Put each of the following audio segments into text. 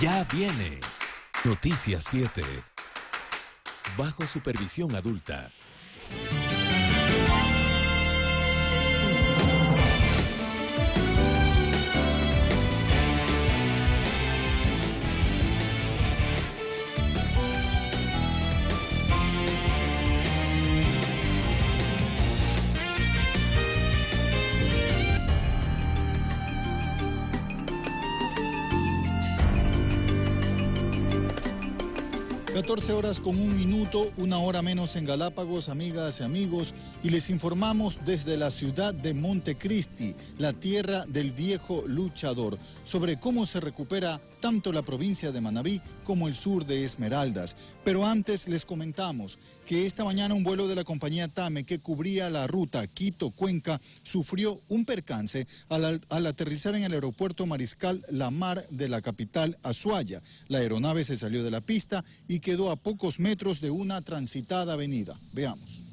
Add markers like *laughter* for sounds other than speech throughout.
Ya viene. Noticias 7. Bajo supervisión adulta. 14 horas con un minuto, una hora menos en Galápagos, amigas y amigos, y les informamos desde la ciudad de Montecristi, la tierra del viejo luchador, sobre cómo se recupera tanto la provincia de Manabí como el sur de Esmeraldas. Pero antes les comentamos que esta mañana un vuelo de la compañía TAME que cubría la ruta Quito-Cuenca sufrió un percance al, al aterrizar en el aeropuerto Mariscal La Mar de la capital Azuaya. La aeronave se salió de la pista y quedó a pocos metros de una transitada avenida. Veamos.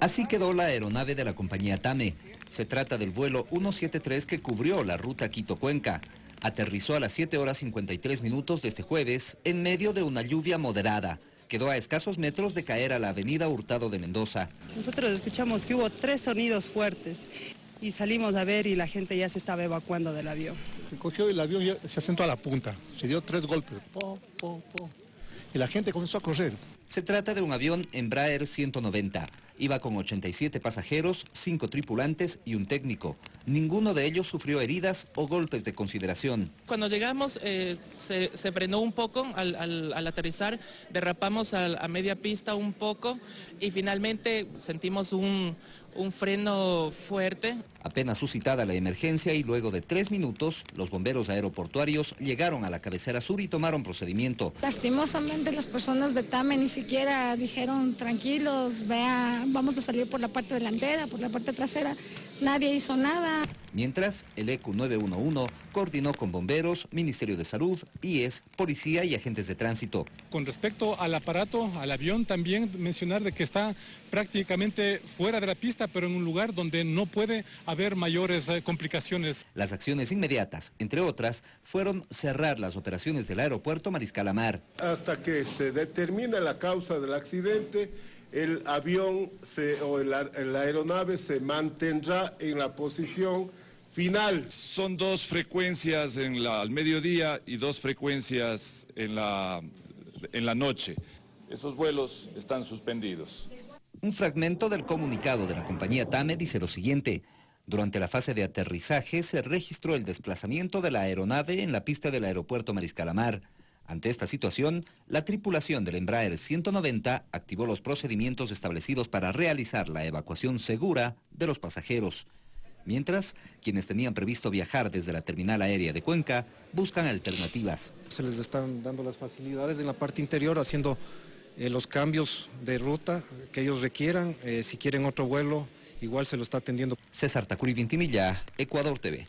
Así quedó la aeronave de la compañía TAME. Se trata del vuelo 173 que cubrió la ruta Quito-Cuenca. Aterrizó a las 7 horas 53 minutos de este jueves en medio de una lluvia moderada. Quedó a escasos metros de caer a la avenida Hurtado de Mendoza. Nosotros escuchamos que hubo tres sonidos fuertes y salimos a ver y la gente ya se estaba evacuando del avión. Cogió el avión y se asentó a la punta. Se dio tres golpes. Po, po, po. Y la gente comenzó a correr. Se trata de un avión Embraer 190. Iba con 87 pasajeros, 5 tripulantes y un técnico. Ninguno de ellos sufrió heridas o golpes de consideración. Cuando llegamos eh, se, frenó un poco al, aterrizar, derrapamos a, media pista un poco y finalmente sentimos un, un freno fuerte. Apenas suscitada la emergencia y luego de tres minutos, los bomberos aeroportuarios llegaron a la cabecera sur y tomaron procedimiento. Lastimosamente las personas de TAME ni siquiera dijeron tranquilos, vea, vamos a salir por la parte delantera, por la parte trasera. Nadie hizo nada. Mientras, el ECU 911 coordinó con bomberos, Ministerio de Salud, IES, policía y agentes de tránsito. Con respecto al aparato, al avión, también mencionar de que está prácticamente fuera de la pista, pero en un lugar donde no puede haber mayores eh, complicaciones. Las acciones inmediatas, entre otras, fueron cerrar las operaciones del aeropuerto Mariscal Amar. Hasta que se determine la causa del accidente, el avión se, o el, la aeronave se mantendrá en la posición final. Son dos frecuencias en la, al mediodía y dos frecuencias en la, en la noche. Esos vuelos están suspendidos. Un fragmento del comunicado de la compañía TAME dice lo siguiente. Durante la fase de aterrizaje se registró el desplazamiento de la aeronave en la pista del aeropuerto Mariscal Amar. Ante esta situación, la tripulación del Embraer 190 activó los procedimientos establecidos para realizar la evacuación segura de los pasajeros. Mientras, quienes tenían previsto viajar desde la terminal aérea de Cuenca buscan alternativas. Se les están dando las facilidades en la parte interior, haciendo eh, los cambios de ruta que ellos requieran. Eh, si quieren otro vuelo, igual se lo está atendiendo. César Tacuri Vintimilla, Ecuador TV.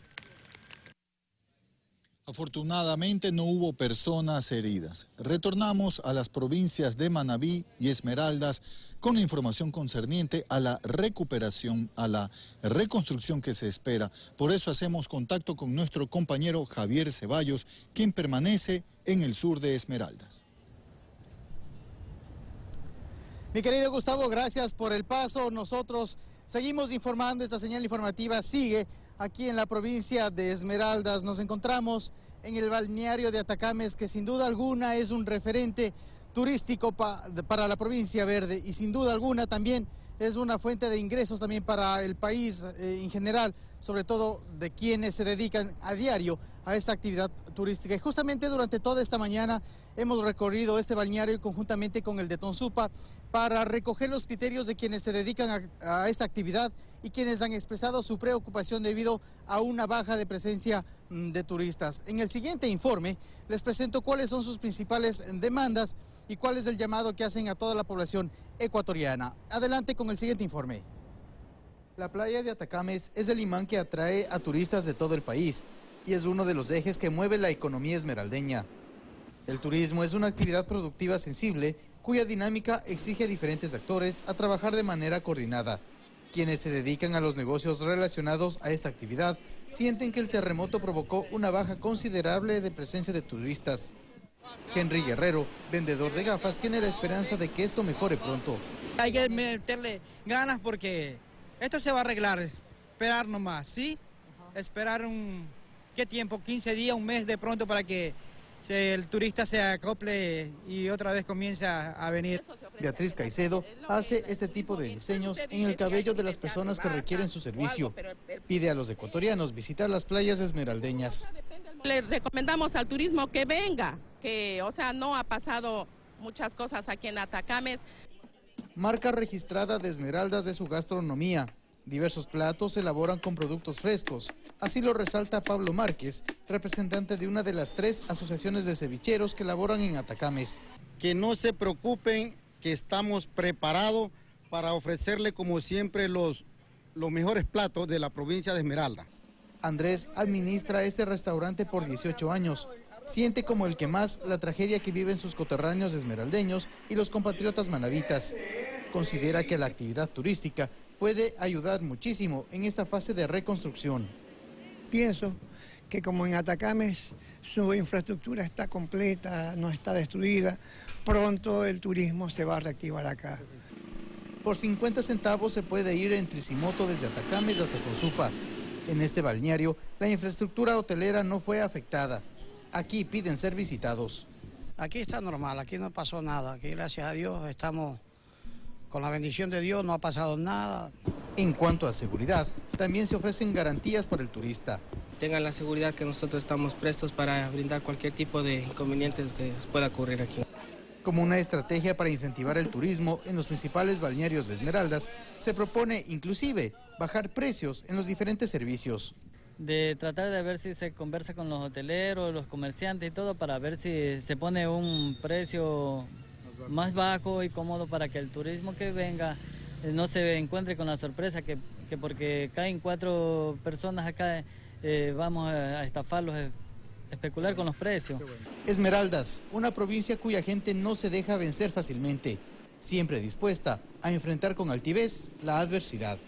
Afortunadamente no hubo personas heridas. Retornamos a las provincias de Manabí y Esmeraldas con la información concerniente a la recuperación, a la reconstrucción que se espera. Por eso hacemos contacto con nuestro compañero Javier Ceballos, quien permanece en el sur de Esmeraldas. Mi querido Gustavo, gracias por el paso. Nosotros seguimos informando, esta señal informativa sigue aquí en la provincia de Esmeraldas. Nos encontramos en el balneario de Atacames, que sin duda alguna es un referente turístico pa para la provincia verde y sin duda alguna también es una fuente de ingresos también para el país eh, en general, sobre todo de quienes se dedican a diario a esta actividad turística. Y justamente durante toda esta mañana hemos recorrido este balneario conjuntamente con el de Tonsupa para recoger los criterios de quienes se dedican a, a, esta actividad y quienes han expresado su preocupación debido a una baja de presencia de turistas. En el siguiente informe les presento cuáles son sus principales demandas y cuál es el llamado que hacen a toda la población ecuatoriana. Adelante con el siguiente informe. La playa de Atacames es el imán que atrae a turistas de todo el país y es uno de los ejes que mueve la economía esmeraldeña. El turismo es una actividad productiva sensible cuya dinámica exige a diferentes actores a trabajar de manera coordinada. Quienes se dedican a los negocios relacionados a esta actividad sienten que el terremoto provocó una baja considerable de presencia de turistas. Henry Guerrero, vendedor de gafas, tiene la esperanza de que esto mejore pronto. Hay que meterle ganas porque esto se va a arreglar, esperar nomás, ¿sí? Esperar un, ¿qué tiempo? 15 días, un mes de pronto para que el turista se acople y otra vez comience a, venir. Beatriz Caicedo hace este tipo de diseños en el cabello de las personas que requieren su servicio. Pide a los ecuatorianos visitar las playas esmeraldeñas. Le recomendamos al turismo que venga, que o sea no ha pasado muchas cosas aquí en Atacames. Marca registrada de Esmeraldas de su gastronomía. Diversos platos se elaboran con productos frescos. Así lo resalta Pablo Márquez, representante de una de las tres asociaciones de cevicheros que elaboran en Atacames. Que no se preocupen, que estamos preparados para ofrecerle como siempre los, los mejores platos de la provincia de Esmeralda. Andrés administra este restaurante por 18 años. Siente como el que más la tragedia que viven sus coterráneos esmeraldeños y los compatriotas manavitas. Considera que la actividad turística puede ayudar muchísimo en esta fase de reconstrucción. Pienso que como en Atacames su infraestructura está completa, no está destruida, pronto el turismo se va a reactivar acá. Por 50 centavos se puede ir en Tricimoto desde Atacames hasta Consupa. En este balneario, la infraestructura hotelera no fue afectada. Aquí piden ser visitados. Aquí está normal, aquí no pasó nada. Aquí, gracias a Dios, estamos con la bendición de Dios no ha pasado nada. En cuanto a seguridad, también se ofrecen garantías para el turista. Tengan la seguridad que nosotros estamos prestos para brindar cualquier tipo de inconvenientes que pueda ocurrir aquí. Como una estrategia para incentivar el turismo en los principales balnearios de Esmeraldas, se propone inclusive bajar precios en los diferentes servicios. De tratar de ver si se conversa con los hoteleros, los comerciantes y todo para ver si se pone un precio más bajo y cómodo para que el turismo que venga eh, no se encuentre con la sorpresa que, porque caen cuatro personas acá eh, vamos a, estafarlos, especular con los precios. Esmeraldas, una provincia cuya gente no se deja vencer fácilmente, siempre dispuesta a enfrentar con altivez la adversidad.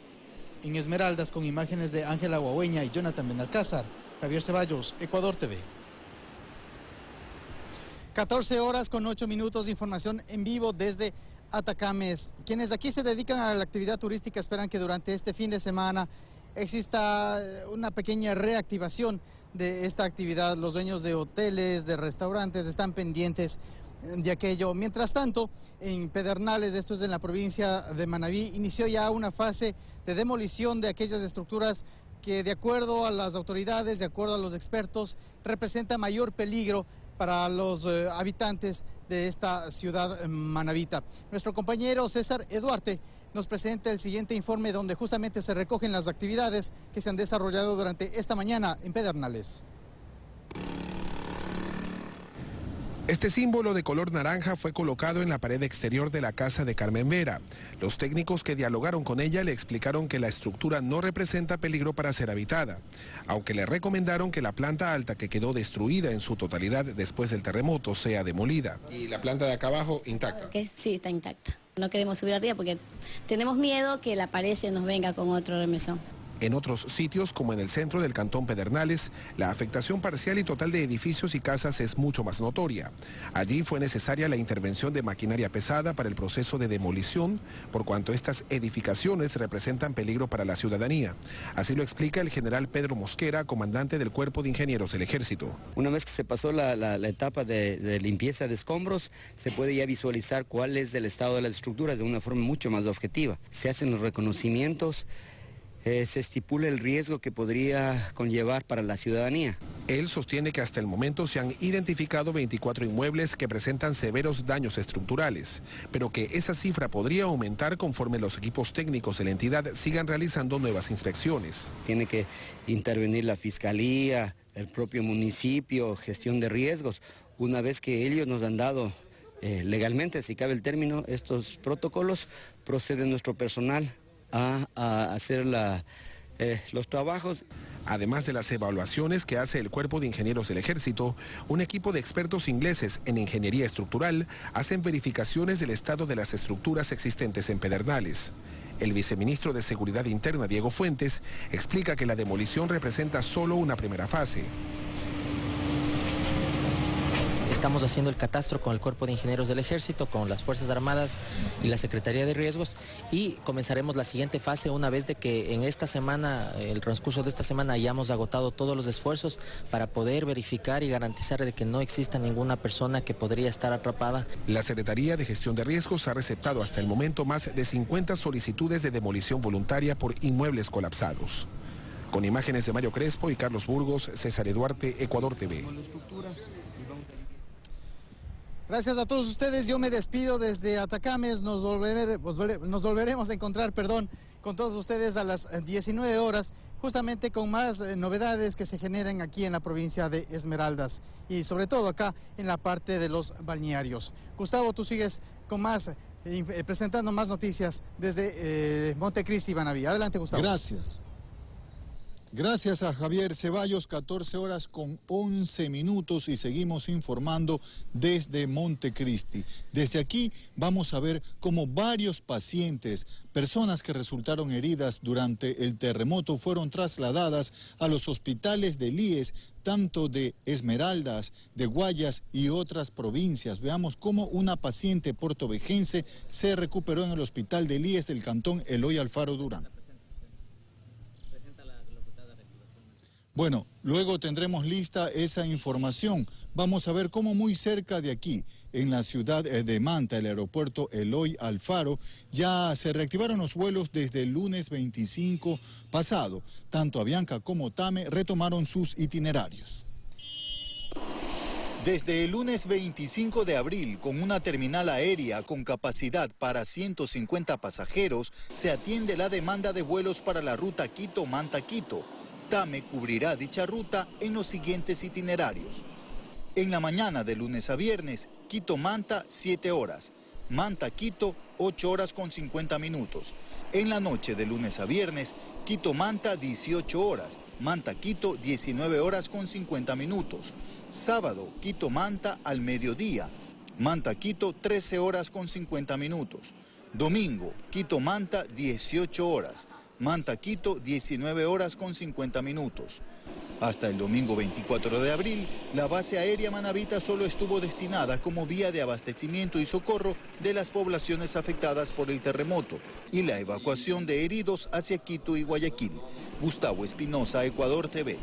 En Esmeraldas, con imágenes de Ángela Guagüeña y Jonathan Benalcázar, Javier Ceballos, Ecuador TV. 14 horas con 8 minutos de información en vivo desde Atacames. Quienes aquí se dedican a la actividad turística esperan que durante este fin de semana exista una pequeña reactivación de esta actividad. Los dueños de hoteles, de restaurantes están pendientes de aquello. Mientras tanto, en Pedernales, esto es en la provincia de Manabí, inició ya una fase de demolición de aquellas estructuras que de acuerdo a las autoridades, de acuerdo a los expertos, representa mayor peligro para los eh, habitantes de esta ciudad manavita. Nuestro compañero César Eduarte nos presenta el siguiente informe donde justamente se recogen las actividades que se han desarrollado durante esta mañana en Pedernales. Este símbolo de color naranja fue colocado en la pared exterior de la casa de Carmen Vera. Los técnicos que dialogaron con ella le explicaron que la estructura no representa peligro para ser habitada, aunque le recomendaron que la planta alta que quedó destruida en su totalidad después del terremoto sea demolida. ¿Y la planta de acá abajo intacta? sí, está intacta. No queremos subir arriba porque tenemos miedo que la pared se nos venga con otro remesón. En otros sitios, como en el centro del Cantón Pedernales, la afectación parcial y total de edificios y casas es mucho más notoria. Allí fue necesaria la intervención de maquinaria pesada para el proceso de demolición, por cuanto estas edificaciones representan peligro para la ciudadanía. Así lo explica el general Pedro Mosquera, comandante del Cuerpo de Ingenieros del Ejército. Una vez que se pasó la, etapa de, de, limpieza de escombros, se puede ya visualizar cuál es el estado de la estructura de una forma mucho más objetiva. Se hacen los reconocimientos eh, se estipula el riesgo que podría conllevar para la ciudadanía. Él sostiene que hasta el momento se han identificado 24 inmuebles que presentan severos daños estructurales, pero que esa cifra podría aumentar conforme los equipos técnicos de la entidad sigan realizando nuevas inspecciones. Tiene que intervenir la fiscalía, el propio municipio, gestión de riesgos, una vez que ellos nos han dado eh, legalmente, si cabe el término, estos protocolos, procede nuestro personal a, hacer eh, los trabajos. Además de las evaluaciones que hace el Cuerpo de Ingenieros del Ejército, un equipo de expertos ingleses en ingeniería estructural hacen verificaciones del estado de las estructuras existentes en Pedernales. El viceministro de Seguridad Interna, Diego Fuentes, explica que la demolición representa solo una primera fase. Estamos haciendo el catastro con el Cuerpo de Ingenieros del Ejército, con las Fuerzas Armadas y la Secretaría de Riesgos y comenzaremos la siguiente fase una vez de que en esta semana, el transcurso de esta semana, hayamos agotado todos los esfuerzos para poder verificar y garantizar de que no exista ninguna persona que podría estar atrapada. La Secretaría de Gestión de Riesgos ha receptado hasta el momento más de 50 solicitudes de demolición voluntaria por inmuebles colapsados. Con imágenes de Mario Crespo y Carlos Burgos, César Eduarte, Ecuador TV. Gracias a todos ustedes. Yo me despido desde Atacames. Nos, volveremos a encontrar, perdón, con todos ustedes a las 19 horas, justamente con más eh, novedades que se generen aquí en la provincia de Esmeraldas y sobre todo acá en la parte de los balnearios. Gustavo, tú sigues con más, eh, eh, presentando más noticias desde Montecristi, Banaví. Adelante, Gustavo. Gracias. Gracias a Javier Ceballos, 14 horas con 11 minutos y seguimos informando desde Montecristi. Desde aquí vamos a ver cómo varios pacientes, personas que resultaron heridas durante el terremoto, fueron trasladadas a los hospitales de IES, tanto de Esmeraldas, de Guayas y otras provincias. Veamos cómo una paciente portovejense se recuperó en el hospital de IES del cantón Eloy Alfaro Durán. Bueno, luego tendremos lista esa información. Vamos a ver cómo muy cerca de aquí, en la ciudad eh, de Manta, el aeropuerto Eloy Alfaro, ya se reactivaron los vuelos desde el lunes 25 pasado. Tanto Avianca como Tame retomaron sus itinerarios. Desde el lunes 25 de abril, con una terminal aérea con capacidad para 150 pasajeros, se atiende la demanda de vuelos para la ruta Quito-Manta-Quito TAME cubrirá dicha ruta en los siguientes itinerarios. En la mañana de lunes a viernes, Quito-Manta 7 horas, Manta-Quito 8 horas con 50 minutos. En la noche de lunes a viernes, Quito-Manta 18 horas, Manta-Quito 19 horas con 50 minutos. Sábado, Quito-Manta al mediodía, Manta-Quito 13 horas con 50 minutos. Domingo, Quito-Manta 18 horas, Manta Quito 19 horas con 50 minutos. Hasta el domingo 24 de abril, la base aérea Manavita solo estuvo destinada como vía de abastecimiento y socorro de las poblaciones afectadas por el terremoto y la evacuación de heridos hacia Quito y Guayaquil. Gustavo Espinosa, Ecuador TV.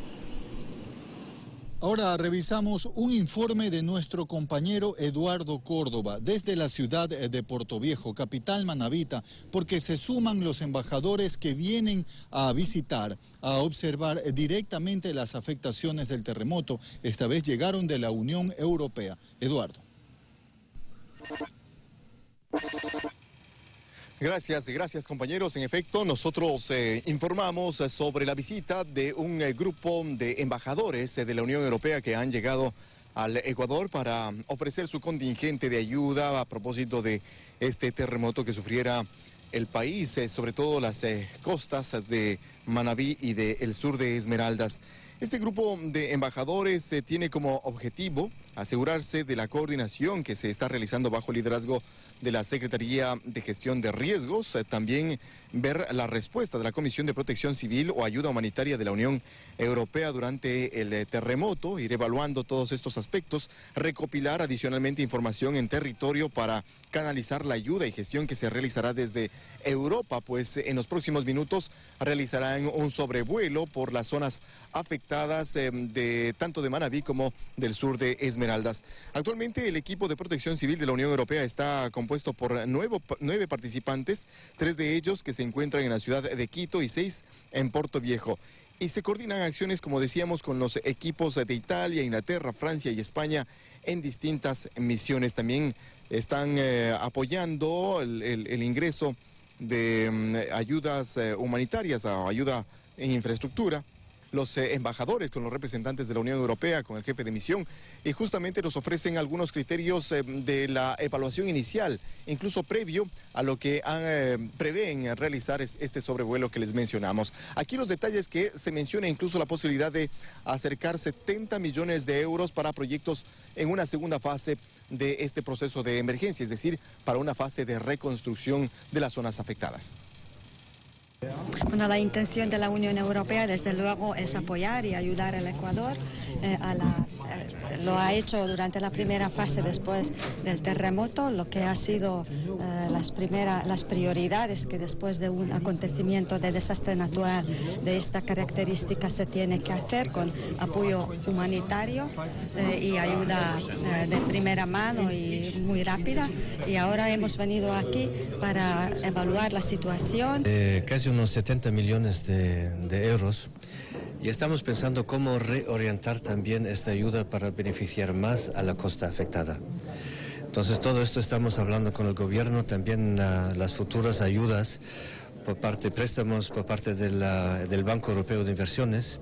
Ahora revisamos un informe de nuestro compañero Eduardo Córdoba desde la ciudad de Portoviejo, capital manavita, porque se suman los embajadores que vienen a visitar, a observar directamente las afectaciones del terremoto. Esta vez llegaron de la Unión Europea. Eduardo. Gracias, gracias compañeros. En efecto, nosotros eh, informamos eh, sobre la visita de un eh, grupo de embajadores de la Unión Europea que han llegado al Ecuador para ofrecer su contingente de ayuda a propósito de este terremoto que sufriera el país, sobre todo las costas de Manabí y del sur de Esmeraldas. Este grupo de embajadores eh, tiene como objetivo asegurarse de la coordinación que se está realizando bajo el liderazgo de la Secretaría de Gestión de Riesgos, eh, también ver la respuesta de la Comisión de Protección Civil o Ayuda Humanitaria de la Unión Europea durante el eh, terremoto, ir evaluando todos estos aspectos, recopilar adicionalmente información en territorio para canalizar la ayuda y gestión que se realizará desde Europa, pues en los próximos minutos realizarán un sobrevuelo por las zonas afectadas em, de tanto de Manabí como del sur de Esmeraldas. Actualmente el equipo de protección civil de la Unión Europea está compuesto por nueve participantes, tres de ellos que se encuentran en la ciudad de Quito y seis en Puerto Viejo y se coordinan acciones, como decíamos, con los equipos de Italia, Inglaterra, Francia y España en distintas misiones. También están eh, apoyando el, ingreso de mm, ayudas eh, humanitarias, ayuda en infraestructura los eh, embajadores, con los representantes de la Unión Europea, con el jefe de misión, y justamente nos ofrecen algunos criterios eh, de la evaluación inicial, incluso previo a lo que eh, prevén realizar este sobrevuelo que les mencionamos. Aquí los detalles que se menciona incluso la posibilidad de acercar 70 millones de euros para proyectos en una segunda fase de este proceso de emergencia, es decir, para una fase de reconstrucción de las zonas afectadas. Bueno, la intención de la Unión Europea, desde luego, es apoyar y ayudar al Ecuador eh, la lo ha hecho durante la primera fase después del terremoto, lo que ha sido eh, las, primeras, las prioridades que después de un acontecimiento de desastre natural de esta característica se tiene que hacer con apoyo humanitario eh, y ayuda eh, de primera mano y muy rápida. Y ahora hemos venido aquí para evaluar la situación. Unos 70 millones de, de euros y estamos pensando cómo reorientar también esta ayuda para beneficiar más a la costa afectada. Entonces todo esto estamos hablando con el gobierno, también las futuras ayudas por parte de préstamos, por parte del Banco Europeo de Inversiones.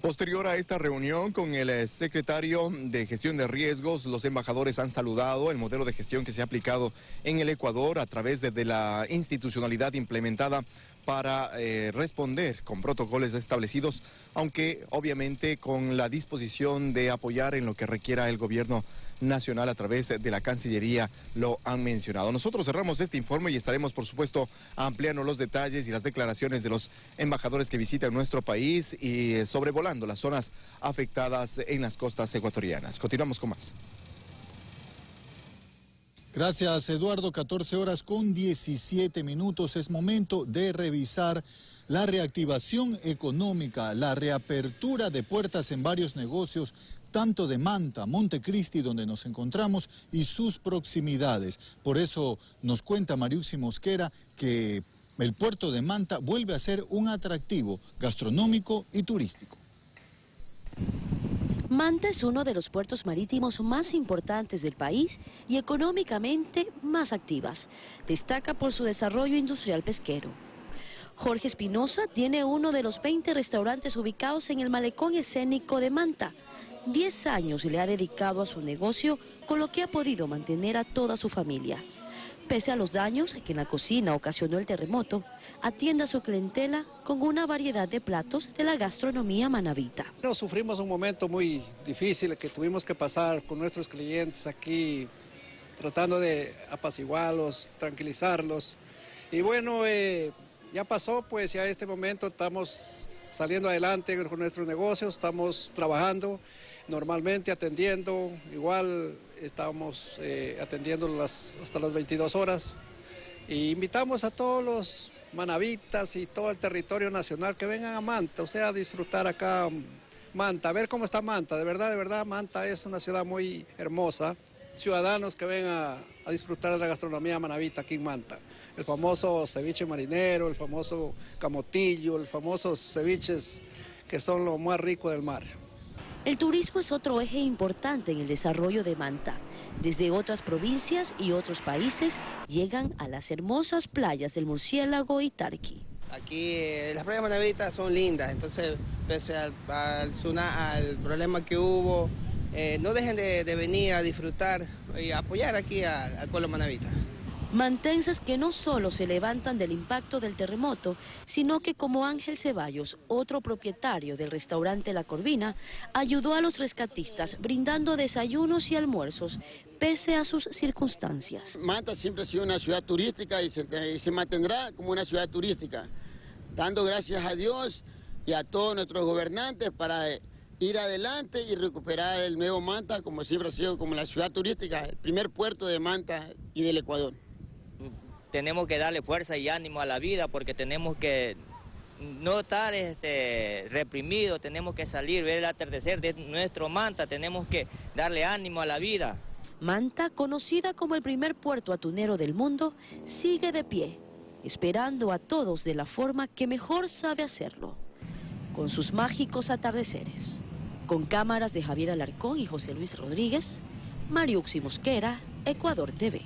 Posterior a esta reunión con el eh, secretario de Gestión de Riesgos, los embajadores han saludado el modelo de gestión que se ha aplicado en el Ecuador a través de la institucionalidad implementada para eh, responder con protocolos establecidos, aunque obviamente con la disposición de apoyar en lo que requiera el gobierno nacional a través de la Cancillería, lo han mencionado. Nosotros cerramos este informe y estaremos, por supuesto, ampliando los detalles y las declaraciones de los embajadores que visitan nuestro país y eh, sobrevolando las zonas afectadas en las costas ecuatorianas. Continuamos con más. Gracias, Eduardo. 14 horas con 17 minutos. Es momento de revisar la reactivación económica, la reapertura de puertas en varios negocios, tanto de Manta, Montecristi, donde nos encontramos, y sus proximidades. Por eso nos cuenta Mariuxi Mosquera que el puerto de Manta vuelve a ser un atractivo gastronómico y turístico. Manta es uno de los puertos marítimos más importantes del país y económicamente más activas. Destaca por su desarrollo industrial pesquero. Jorge Espinosa tiene uno de los 20 restaurantes ubicados en el malecón escénico de Manta. Diez años le ha dedicado a su negocio, con lo que ha podido mantener a toda su familia. Pese a los daños que en la cocina ocasionó el terremoto, atiende a su clientela con una variedad de platos de la gastronomía manavita. No, sufrimos un momento muy difícil que tuvimos que pasar con nuestros clientes aquí, tratando de apaciguarlos, tranquilizarlos. Y bueno, eh, ya pasó, pues ya este momento estamos saliendo adelante con nuestros negocios, estamos trabajando normalmente, atendiendo, igual estamos eh, atendiendo hasta las 22 horas. E invitamos a todos los manavitas y todo el territorio nacional que vengan a Manta, o sea, a disfrutar acá Manta, a ver cómo está Manta. De verdad, de verdad, Manta es una ciudad muy hermosa. Ciudadanos que vengan a, disfrutar de la gastronomía manavita aquí en Manta. El famoso ceviche marinero, el famoso camotillo, el famoso ceviches que son lo más rico del mar. El turismo es otro eje importante en el desarrollo de Manta. Desde otras provincias y otros países llegan a las hermosas playas del Murciélago y Tarqui. Aquí eh, las playas manavitas son lindas, entonces pese al, problema que hubo, eh, no dejen de, venir a disfrutar y apoyar aquí al pueblo manavita. Mantenses que no solo se levantan del impacto del terremoto, sino que como Ángel Ceballos, otro propietario del restaurante La Corvina, ayudó a los rescatistas brindando desayunos y almuerzos pese a sus circunstancias. Manta siempre ha sido una ciudad turística y se, se mantendrá como una ciudad turística, dando gracias a Dios y a todos nuestros gobernantes para ir adelante y recuperar el nuevo Manta como siempre ha sido como la ciudad turística, el primer puerto de Manta y del Ecuador tenemos que darle fuerza y ánimo a la vida porque tenemos que no estar este, reprimidos, tenemos que salir, ver el atardecer de nuestro Manta, tenemos que darle ánimo a la vida. Manta, conocida como el primer puerto atunero del mundo, sigue de pie, esperando a todos de la forma que mejor sabe hacerlo, con sus mágicos atardeceres. Con cámaras de Javier Alarcón y José Luis Rodríguez, Mariuxi Mosquera, Ecuador TV.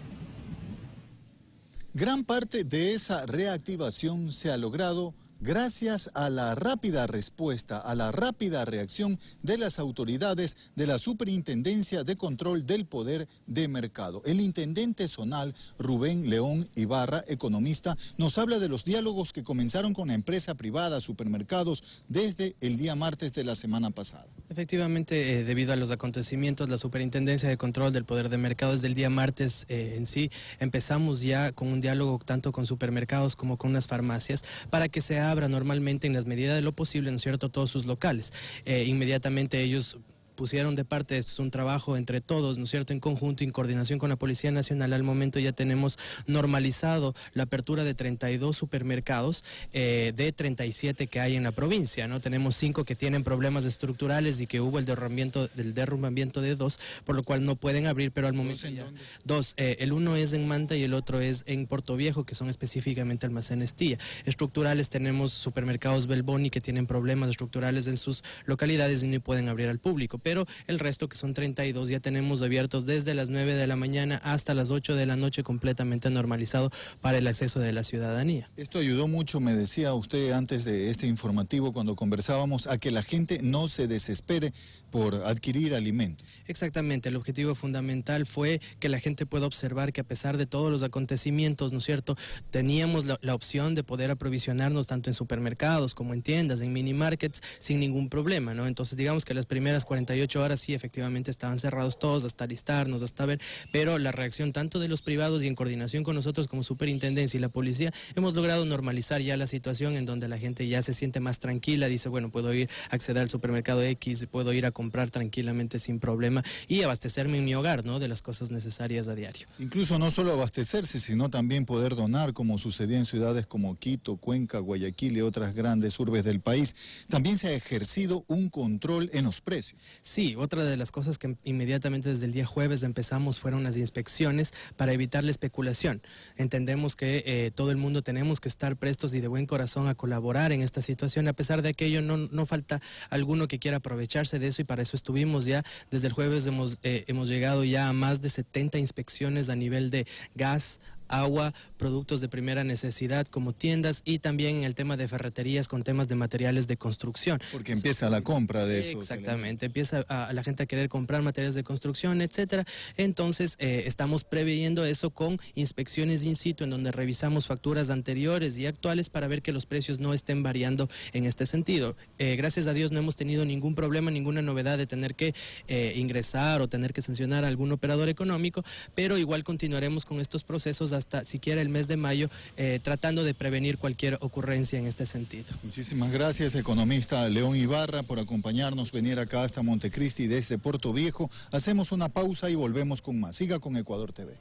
Gran parte de esa reactivación se ha logrado gracias a la rápida respuesta, a la rápida reacción de las autoridades de la Superintendencia de Control del Poder de Mercado. El intendente zonal Rubén León Ibarra, economista, nos habla de los diálogos que comenzaron con la empresa privada, supermercados, desde el día martes de la semana pasada. Efectivamente, eh, debido a los acontecimientos, la Superintendencia de Control del Poder de Mercado desde el día martes eh, en sí empezamos ya con un diálogo tanto con supermercados como con unas farmacias para que se abra normalmente en las medidas de lo posible, ¿no es cierto?, todos sus locales. Eh, inmediatamente ellos pusieron de parte, esto es un trabajo entre todos, ¿no es cierto?, en conjunto, en coordinación con la Policía Nacional. Al momento ya tenemos normalizado la apertura de 32 supermercados eh, de 37 que hay en la provincia, ¿no? Tenemos cinco que tienen problemas estructurales y que hubo el derrumbamiento, del derrumbamiento de dos, por lo cual no pueden abrir, pero al momento ya... Dos, eh, el uno es en Manta y el otro es en Puerto Viejo, que son específicamente almacenes TIA. Estructurales tenemos supermercados Belboni que tienen problemas estructurales en sus localidades y no pueden abrir al público pero el resto, que son 32, ya tenemos abiertos desde las 9 de la mañana hasta las 8 de la noche completamente normalizado para el acceso de la ciudadanía. Esto ayudó mucho, me decía usted antes de este informativo, cuando conversábamos, a que la gente no se desespere por adquirir alimentos. Exactamente, el objetivo fundamental fue que la gente pueda observar que a pesar de todos los acontecimientos, ¿no es cierto?, teníamos la, la opción de poder aprovisionarnos tanto en supermercados como en tiendas, en mini markets, sin ningún problema, ¿no? Entonces digamos que las primeras 40 48 horas sí, efectivamente estaban cerrados todos hasta listarnos, hasta ver, pero la reacción tanto de los privados y en coordinación con nosotros como superintendencia y la policía, hemos logrado normalizar ya la situación en donde la gente ya se siente más tranquila, dice, bueno, puedo ir a acceder al supermercado X, puedo ir a comprar tranquilamente sin problema y abastecerme en mi hogar, ¿no? De las cosas necesarias a diario. Incluso no solo abastecerse, sino también poder donar, como sucedía en ciudades como Quito, Cuenca, Guayaquil y otras grandes urbes del país. También se ha ejercido un control en los precios. Sí, otra de las cosas que inmediatamente desde el día jueves empezamos fueron las inspecciones para evitar la especulación. Entendemos que eh, todo el mundo tenemos que estar prestos y de buen corazón a colaborar en esta situación. A pesar de aquello, no, no falta alguno que quiera aprovecharse de eso y para eso estuvimos ya. Desde el jueves hemos, eh, hemos llegado ya a más de 70 inspecciones a nivel de gas, agua, productos de primera necesidad como tiendas y también en el tema de ferreterías con temas de materiales de construcción. Porque empieza la compra de eso. Exactamente, empieza a, la gente a querer comprar materiales de construcción, etcétera. Entonces eh, estamos previendo eso con inspecciones in situ en donde revisamos facturas anteriores y actuales para ver que los precios no estén variando en este sentido. Eh, gracias a Dios no hemos tenido ningún problema, ninguna novedad de tener que eh, ingresar o tener que sancionar a algún operador económico, pero igual continuaremos con estos procesos hasta siquiera el mes de mayo, eh, tratando de prevenir cualquier ocurrencia en este sentido. Muchísimas gracias, economista León Ibarra, por acompañarnos, venir acá hasta Montecristi desde Puerto Viejo. Hacemos una pausa y volvemos con más. Siga con Ecuador TV.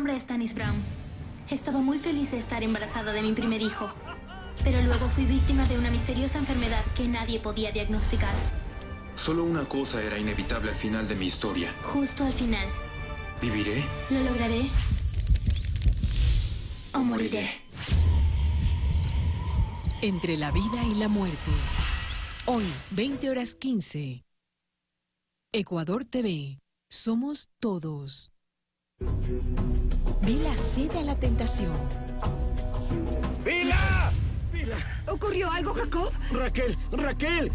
Nombre es Tanis Brown. Estaba muy feliz de estar embarazada de mi primer hijo, pero luego fui víctima de una misteriosa enfermedad que nadie podía diagnosticar. Solo una cosa era inevitable al final de mi historia. Justo al final. ¿Viviré? ¿Lo lograré? ¿O moriré? Entre la vida y la muerte. Hoy, 20 horas 15. Ecuador TV. Somos todos. Vi la sede a la tentación. ¡Vila! ¡Vila! ¿Ocurrió algo, Jacob? Raquel, Raquel,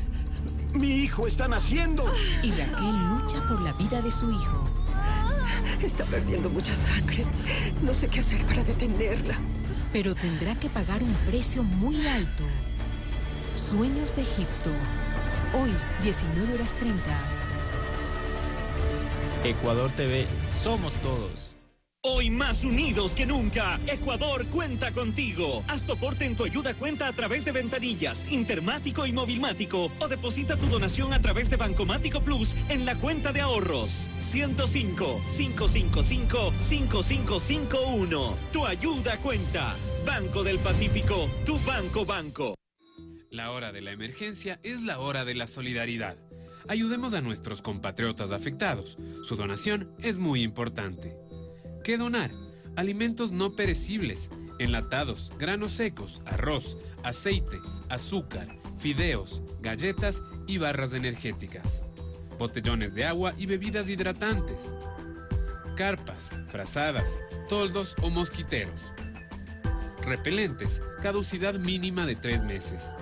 mi hijo está naciendo. Y Raquel lucha por la vida de su hijo. Está perdiendo mucha sangre. No sé qué hacer para detenerla. Pero tendrá que pagar un precio muy alto. Sueños de Egipto. Hoy, 19 horas 30. Ecuador TV, somos todos. Hoy más unidos que nunca, Ecuador cuenta contigo. Haz tu en tu ayuda cuenta a través de ventanillas, Intermático y Movilmático o deposita tu donación a través de Bancomático Plus en la cuenta de ahorros 105 555 5551. Tu ayuda cuenta. Banco del Pacífico, tu banco banco. La hora de la emergencia es la hora de la solidaridad. Ayudemos a nuestros compatriotas afectados. Su donación es muy importante. ¿Qué donar? Alimentos no perecibles, enlatados, granos secos, arroz, aceite, azúcar, fideos, galletas y barras energéticas, botellones de agua y bebidas hidratantes, carpas, frazadas, toldos o mosquiteros, repelentes, caducidad mínima de tres meses.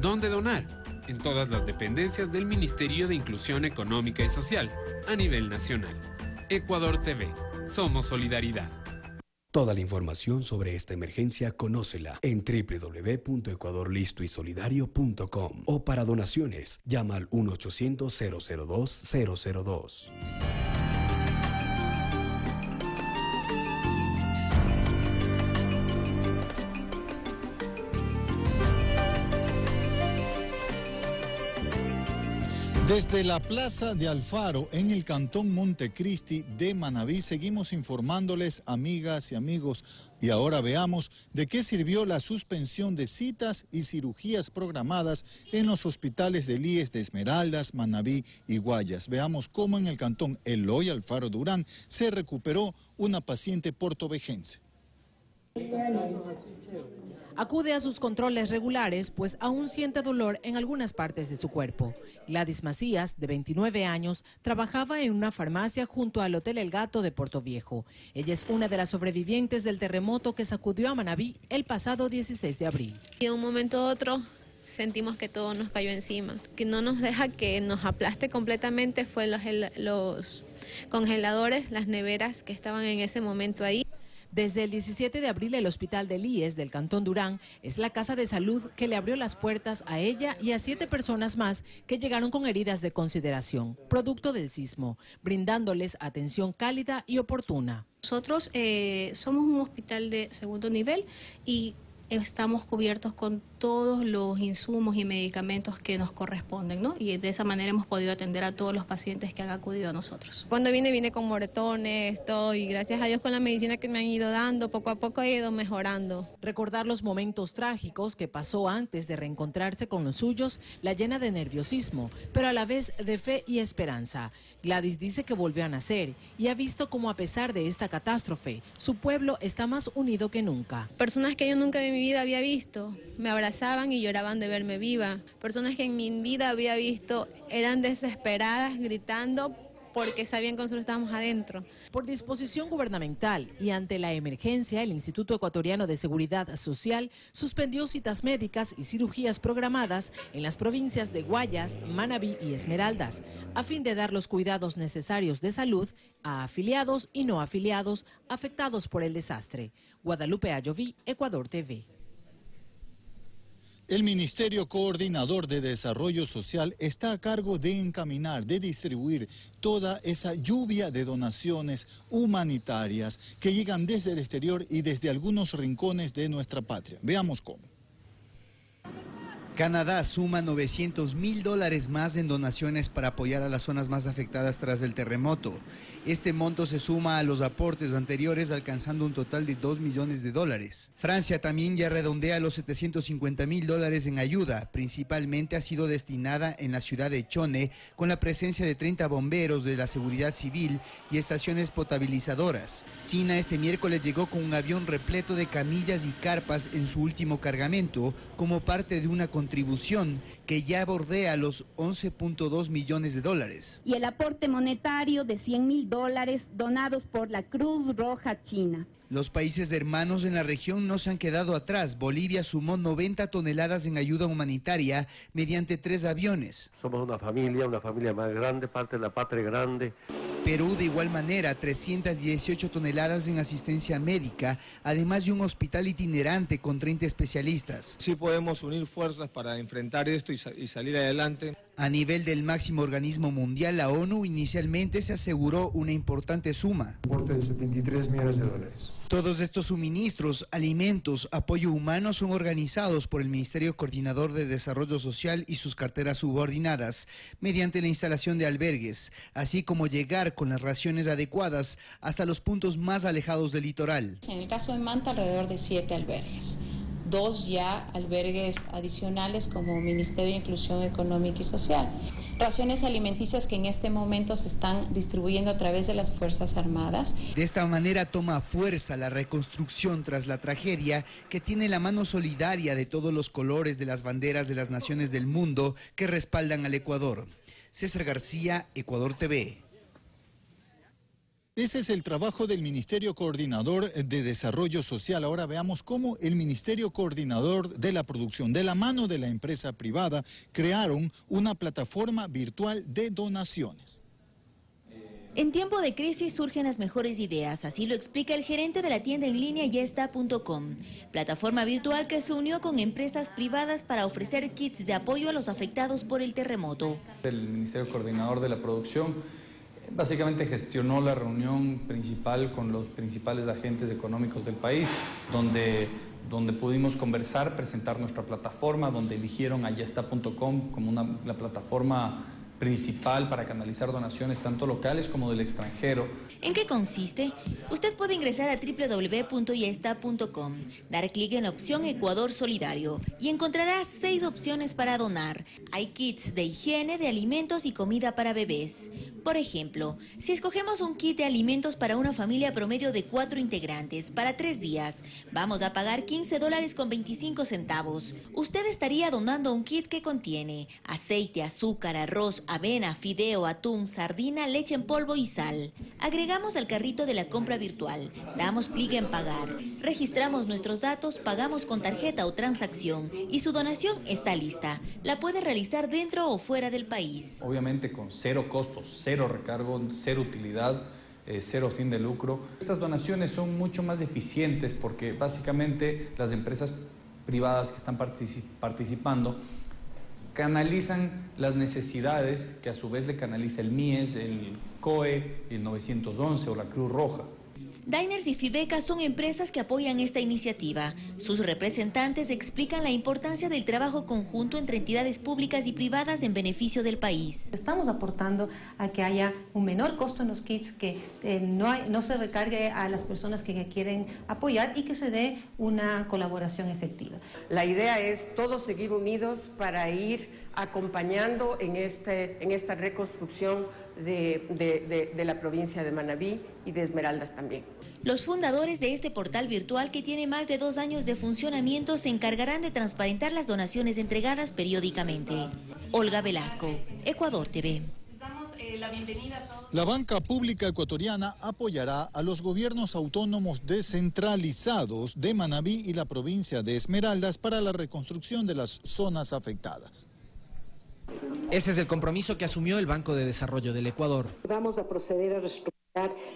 ¿Dónde donar? En todas las dependencias del Ministerio de Inclusión Económica y Social a nivel nacional. Ecuador TV. Somos solidaridad. Toda la información sobre esta emergencia conócela en www.ecuadorlistoysolidario.com o para donaciones llama al 1-800-002-002. Desde la Plaza de Alfaro, en el Cantón Montecristi de Manabí, seguimos informándoles, amigas y amigos. Y ahora veamos de qué sirvió la suspensión de citas y cirugías programadas en los hospitales de IES de Esmeraldas, Manabí y Guayas. Veamos cómo en el Cantón Eloy Alfaro Durán se recuperó una paciente portovejense. Acude a sus controles regulares, pues aún siente dolor en algunas partes de su cuerpo. Gladys Macías, de 29 años, trabajaba en una farmacia junto al Hotel El Gato de Puerto Viejo. Ella es una de las sobrevivientes del terremoto que sacudió a Manabí el pasado 16 de abril. De un momento a otro sentimos que todo nos cayó encima. Que no nos deja que nos aplaste completamente fue los, los congeladores, las neveras que estaban en ese momento ahí. Desde el 17 de abril, el Hospital del IES del Cantón Durán es la casa de salud que le abrió las puertas a ella y a siete personas más que llegaron con heridas de consideración, producto del sismo, brindándoles atención cálida y oportuna. Nosotros eh, somos un hospital de segundo nivel y estamos cubiertos con todos los insumos y medicamentos que nos corresponden, ¿no? Y de esa manera hemos podido atender a todos los pacientes que han acudido a nosotros. Cuando vine, vine con moretones, todo, y gracias a Dios con la medicina que me han ido dando, poco a poco he ido mejorando. Recordar los momentos trágicos que pasó antes de reencontrarse con los suyos la llena de nerviosismo, pero a la vez de fe y esperanza. Gladys dice que volvió a nacer y ha visto cómo a pesar de esta catástrofe, su pueblo está más unido que nunca. Personas que yo nunca en mi vida había visto, me y lloraban de verme viva. Personas que en mi vida había visto eran desesperadas, gritando porque sabían que nosotros estábamos adentro. Por disposición gubernamental y ante la emergencia, el Instituto Ecuatoriano de Seguridad Social suspendió citas médicas y cirugías programadas en las provincias de Guayas, Manabí y Esmeraldas, a fin de dar los cuidados necesarios de salud a afiliados y no afiliados afectados por el desastre. Guadalupe Ayoví, Ecuador TV. El Ministerio Coordinador de Desarrollo Social está a cargo de encaminar, de distribuir toda esa lluvia de donaciones humanitarias que llegan desde el exterior y desde algunos rincones de nuestra patria. Veamos cómo. Canadá suma 900 mil dólares más en donaciones para apoyar a las zonas más afectadas tras el terremoto. Este monto se suma a los aportes anteriores alcanzando un total de 2 millones de dólares. Francia también ya redondea los 750 mil dólares en ayuda. Principalmente ha sido destinada en la ciudad de Chone con la presencia de 30 bomberos de la seguridad civil y estaciones potabilizadoras. China este miércoles llegó con un avión repleto de camillas y carpas en su último cargamento como parte de una contribución que ya bordea los 11.2 millones de dólares. Y el aporte monetario de 100 mil dólares donados por la Cruz Roja China. Los países hermanos en la región no se han quedado atrás. Bolivia sumó 90 toneladas en ayuda humanitaria mediante tres aviones. Somos una familia, una familia más grande, parte de la patria grande. Perú de igual manera, 318 toneladas en asistencia médica, además de un hospital itinerante con 30 especialistas. Sí podemos unir fuerzas para enfrentar esto y, y salir adelante. A nivel del máximo organismo mundial, la ONU inicialmente se aseguró una importante suma. Aporte de 73 millones de dólares. Todos estos suministros, alimentos, apoyo humano son organizados por el Ministerio Coordinador de Desarrollo Social y sus carteras subordinadas mediante la instalación de albergues, así como llegar con las raciones adecuadas hasta los puntos más alejados del litoral. En el caso de Manta, alrededor de siete albergues dos ya albergues adicionales como Ministerio de Inclusión Económica y Social. Raciones alimenticias que en este momento se están distribuyendo a través de las Fuerzas Armadas. De esta manera toma fuerza la reconstrucción tras la tragedia que tiene la mano solidaria de todos los colores de las banderas de las naciones del mundo que respaldan al Ecuador. César García, Ecuador TV. Ese es el trabajo del Ministerio Coordinador de Desarrollo Social. Ahora veamos cómo el Ministerio Coordinador de la Producción, de la mano de la empresa privada, crearon una plataforma virtual de donaciones. En tiempo de crisis surgen las mejores ideas, así lo explica el gerente de la tienda en línea yesta.com, plataforma virtual que se unió con empresas privadas para ofrecer kits de apoyo a los afectados por el terremoto. El Ministerio Coordinador de la Producción Básicamente gestionó la reunión principal con los principales agentes económicos del país, donde, donde pudimos conversar, presentar nuestra plataforma, donde eligieron a yesta.com como una, la plataforma principal para canalizar donaciones tanto locales como del extranjero. ¿En qué consiste? Usted puede ingresar a www.yesta.com, dar clic en la opción Ecuador Solidario y encontrará seis opciones para donar. Hay kits de higiene, de alimentos y comida para bebés. Por ejemplo, si escogemos un kit de alimentos para una familia promedio de cuatro integrantes para tres días, vamos a pagar 15 dólares con 25 centavos. Usted estaría donando un kit que contiene aceite, azúcar, arroz, avena, fideo, atún, sardina, leche en polvo y sal. Agregamos al carrito de la compra virtual, damos clic en pagar, registramos nuestros datos, pagamos con tarjeta o transacción y su donación está lista. La puede realizar dentro o fuera del país. Obviamente con cero costos, cero recargo, cero utilidad. Eh, cero fin de lucro. Estas donaciones son mucho más eficientes porque básicamente las empresas privadas que están participando canalizan las necesidades que a su vez le canaliza el MIES, el COE, el 911 o la Cruz Roja. Diners y Fibeca son empresas que apoyan esta iniciativa. Sus representantes explican la importancia del trabajo conjunto entre entidades públicas y privadas en beneficio del país. Estamos aportando a que haya un menor costo en los kits, que eh, no, no se recargue a las personas que quieren apoyar y que se dé una colaboración efectiva. La idea es todos seguir unidos para ir acompañando en, este, en esta reconstrucción de, de, la provincia de Manabí y de Esmeraldas también. Los fundadores de este portal virtual que tiene más de dos años de funcionamiento se encargarán de transparentar las donaciones entregadas periódicamente. Olga Velasco, Ecuador TV. La banca pública ecuatoriana apoyará a los gobiernos autónomos descentralizados de Manabí y la provincia de Esmeraldas para la reconstrucción de las zonas afectadas. Ese es el compromiso que asumió el Banco de Desarrollo del Ecuador. Vamos a proceder a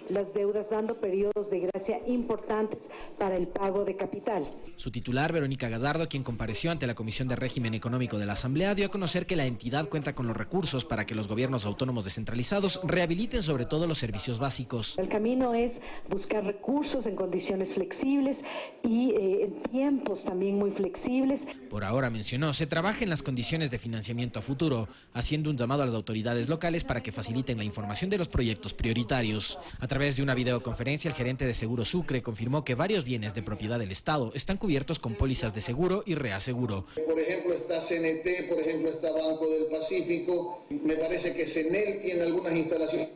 las deudas dando periodos de gracia importantes para el pago de capital. Su titular, Verónica Gadardo, quien compareció ante la Comisión de Régimen Económico de la Asamblea, dio a conocer que la entidad cuenta con los recursos para que los gobiernos autónomos descentralizados rehabiliten sobre todo los servicios básicos. El camino es buscar recursos en condiciones flexibles y eh, en tiempos también muy flexibles. Por ahora, mencionó, se trabaja en las condiciones de financiamiento a futuro, haciendo un llamado a las autoridades locales para que faciliten la información de los proyectos prioritarios. A través de una videoconferencia, el gerente de Seguro Sucre confirmó que varios bienes de propiedad del Estado están cubiertos con pólizas de seguro y reaseguro. Por ejemplo, está CNT, por ejemplo, está Banco del Pacífico. Me parece que CENEL tiene algunas instalaciones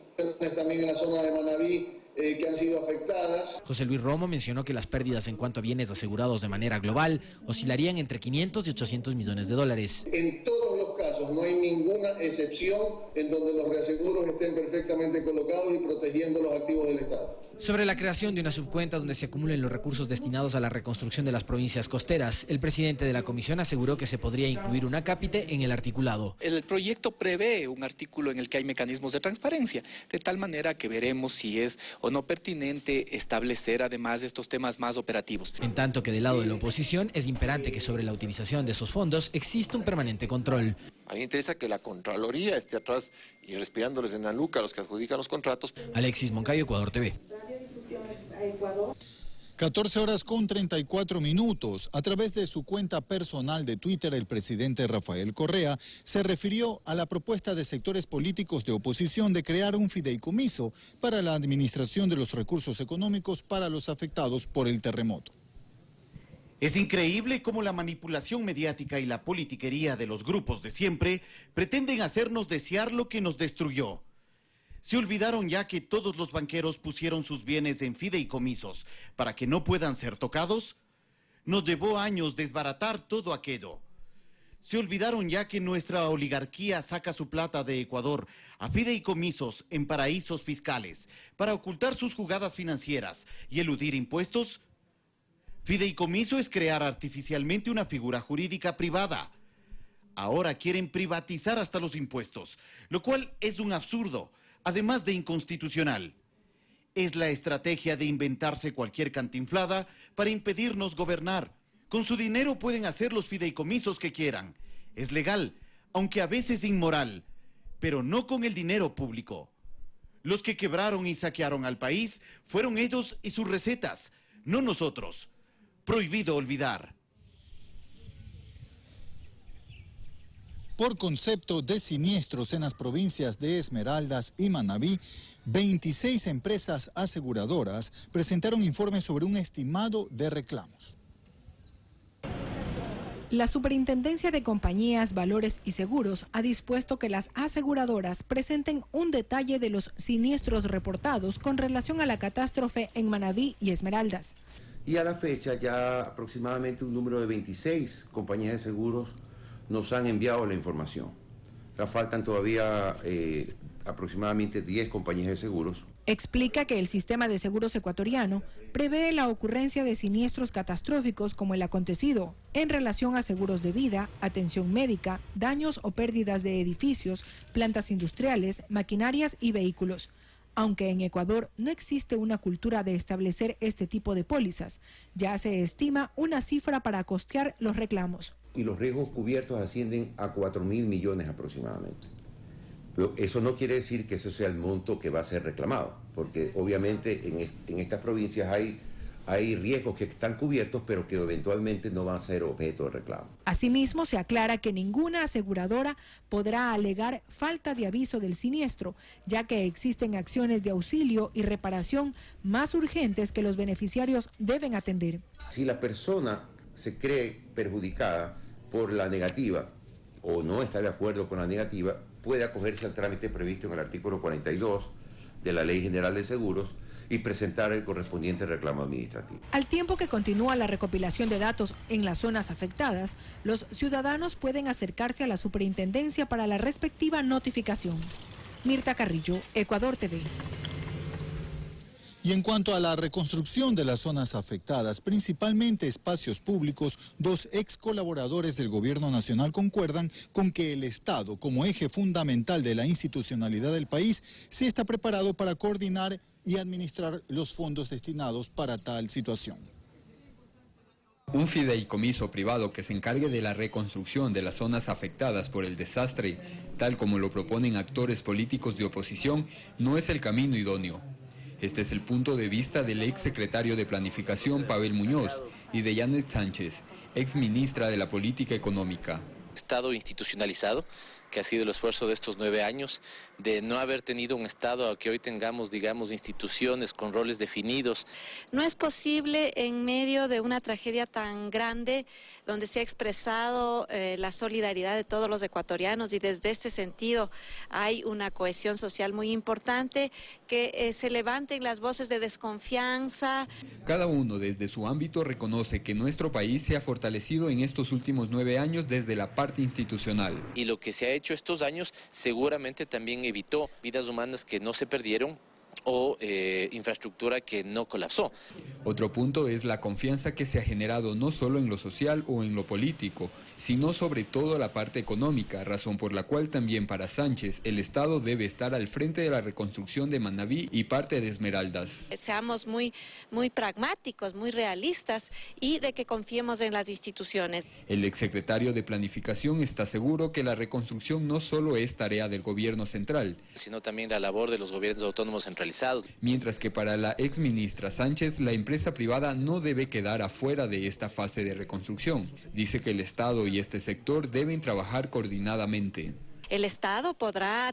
también en la zona de Manaví eh, que han sido afectadas. José Luis Romo mencionó que las pérdidas en cuanto a bienes asegurados de manera global oscilarían entre 500 y 800 millones de dólares. En todos no hay ninguna excepción en donde los reaseguros estén perfectamente colocados y protegiendo los activos del Estado sobre la creación de una subcuenta donde se acumulen los recursos destinados a la reconstrucción de las provincias costeras. El presidente de la comisión aseguró que se podría incluir un acápite en el articulado. El proyecto prevé un artículo en el que hay mecanismos de transparencia, de tal manera que veremos si es o no pertinente establecer además estos temas más operativos. En tanto que del lado de la oposición es imperante que sobre la utilización de esos fondos exista un permanente control. Mí me interesa que la Contraloría esté atrás y respirándoles en la nuca a los que adjudican los contratos. Alexis Moncayo, Ecuador TV. 14 horas con 34 minutos. A través de su cuenta personal de Twitter, el presidente Rafael Correa se refirió a la propuesta de sectores políticos de oposición de crear un fideicomiso para la administración de los recursos económicos para los afectados por el terremoto. Es increíble cómo la manipulación mediática y la politiquería de los grupos de siempre pretenden hacernos desear lo que nos destruyó. Se olvidaron ya que todos los banqueros pusieron sus bienes en fideicomisos para que no puedan ser tocados. Nos llevó años desbaratar todo aquello. Se olvidaron ya que nuestra oligarquía saca su plata de Ecuador a fideicomisos en paraísos fiscales para ocultar sus jugadas financieras y eludir impuestos. Fideicomiso es crear artificialmente una figura jurídica privada. Ahora quieren privatizar hasta los impuestos, lo cual es un absurdo, además de inconstitucional. Es la estrategia de inventarse cualquier cantinflada para impedirnos gobernar. Con su dinero pueden hacer los fideicomisos que quieran. Es legal, aunque a veces inmoral, pero no con el dinero público. Los que quebraron y saquearon al país fueron ellos y sus recetas, no nosotros. Prohibido olvidar. Por concepto de siniestros en las provincias de Esmeraldas y Manabí, 26 empresas aseguradoras presentaron informes sobre un estimado de reclamos. La Superintendencia de Compañías, Valores y Seguros ha dispuesto que las aseguradoras presenten un detalle de los siniestros reportados con relación a la catástrofe en Manabí y Esmeraldas. Y a la fecha ya aproximadamente un número de 26 compañías de seguros nos han enviado la información. Ya faltan todavía eh, aproximadamente 10 compañías de seguros. Explica que el sistema de seguros ecuatoriano prevé la ocurrencia de siniestros catastróficos como el acontecido en relación a seguros de vida, atención médica, daños o pérdidas de edificios, plantas industriales, maquinarias y vehículos. Aunque en Ecuador no existe una cultura de establecer este tipo de pólizas, ya se estima una cifra para costear los reclamos. Y los riesgos cubiertos ascienden a 4 mil millones aproximadamente. Pero eso no quiere decir que ese sea el monto que va a ser reclamado, porque obviamente en, en estas provincias hay hay riesgos que están cubiertos, pero que eventualmente no van a ser objeto de reclamo. Asimismo, se aclara que ninguna aseguradora podrá alegar falta de aviso del siniestro, ya que existen acciones de auxilio y reparación más urgentes que los beneficiarios deben atender. Si la persona se cree perjudicada por la negativa o no está de acuerdo con la negativa, puede acogerse al trámite previsto en el artículo 42 de la Ley General de Seguros y presentar el correspondiente reclamo administrativo. Al tiempo que continúa la recopilación de datos en las zonas afectadas, los ciudadanos pueden acercarse a la superintendencia para la respectiva notificación. Mirta Carrillo, Ecuador TV. Y en cuanto a la reconstrucción de las zonas afectadas, principalmente espacios públicos, dos ex colaboradores del gobierno nacional concuerdan con que el Estado, como eje fundamental de la institucionalidad del país, sí está preparado para coordinar y administrar los fondos destinados para tal situación. Un fideicomiso privado que se encargue de la reconstrucción de las zonas afectadas por el desastre, tal como lo proponen actores políticos de oposición, no es el camino idóneo. Este es el punto de vista del ex secretario de Planificación Pavel Muñoz y de Yanet Sánchez, ex ministra de la Política Económica. Estado institucionalizado que ha sido el esfuerzo de estos nueve años, de no haber tenido un Estado a que hoy tengamos, digamos, instituciones con roles definidos. No es posible en medio de una tragedia tan grande, donde se ha expresado eh, la solidaridad de todos los ecuatorianos y desde este sentido hay una cohesión social muy importante, que eh, se levanten las voces de desconfianza. Cada uno desde su ámbito reconoce que nuestro país se ha fortalecido en estos últimos nueve años desde la parte institucional. Y lo que se ha hecho estos años seguramente también evitó vidas humanas que no se perdieron o eh, infraestructura que no colapsó. Otro punto es la confianza que se ha generado no solo en lo social o en lo político, sino sobre todo la parte económica, razón por la cual también para Sánchez el Estado debe estar al frente de la reconstrucción de Manabí y parte de Esmeraldas. Seamos muy, muy pragmáticos, muy realistas y de que confiemos en las instituciones. El exsecretario de Planificación está seguro que la reconstrucción no solo es tarea del gobierno central, sino también la labor de los gobiernos autónomos centralizados. Mientras que para la exministra Sánchez, la empresa privada no debe quedar afuera de esta fase de reconstrucción. Dice que el Estado y este sector deben trabajar coordinadamente. El Estado podrá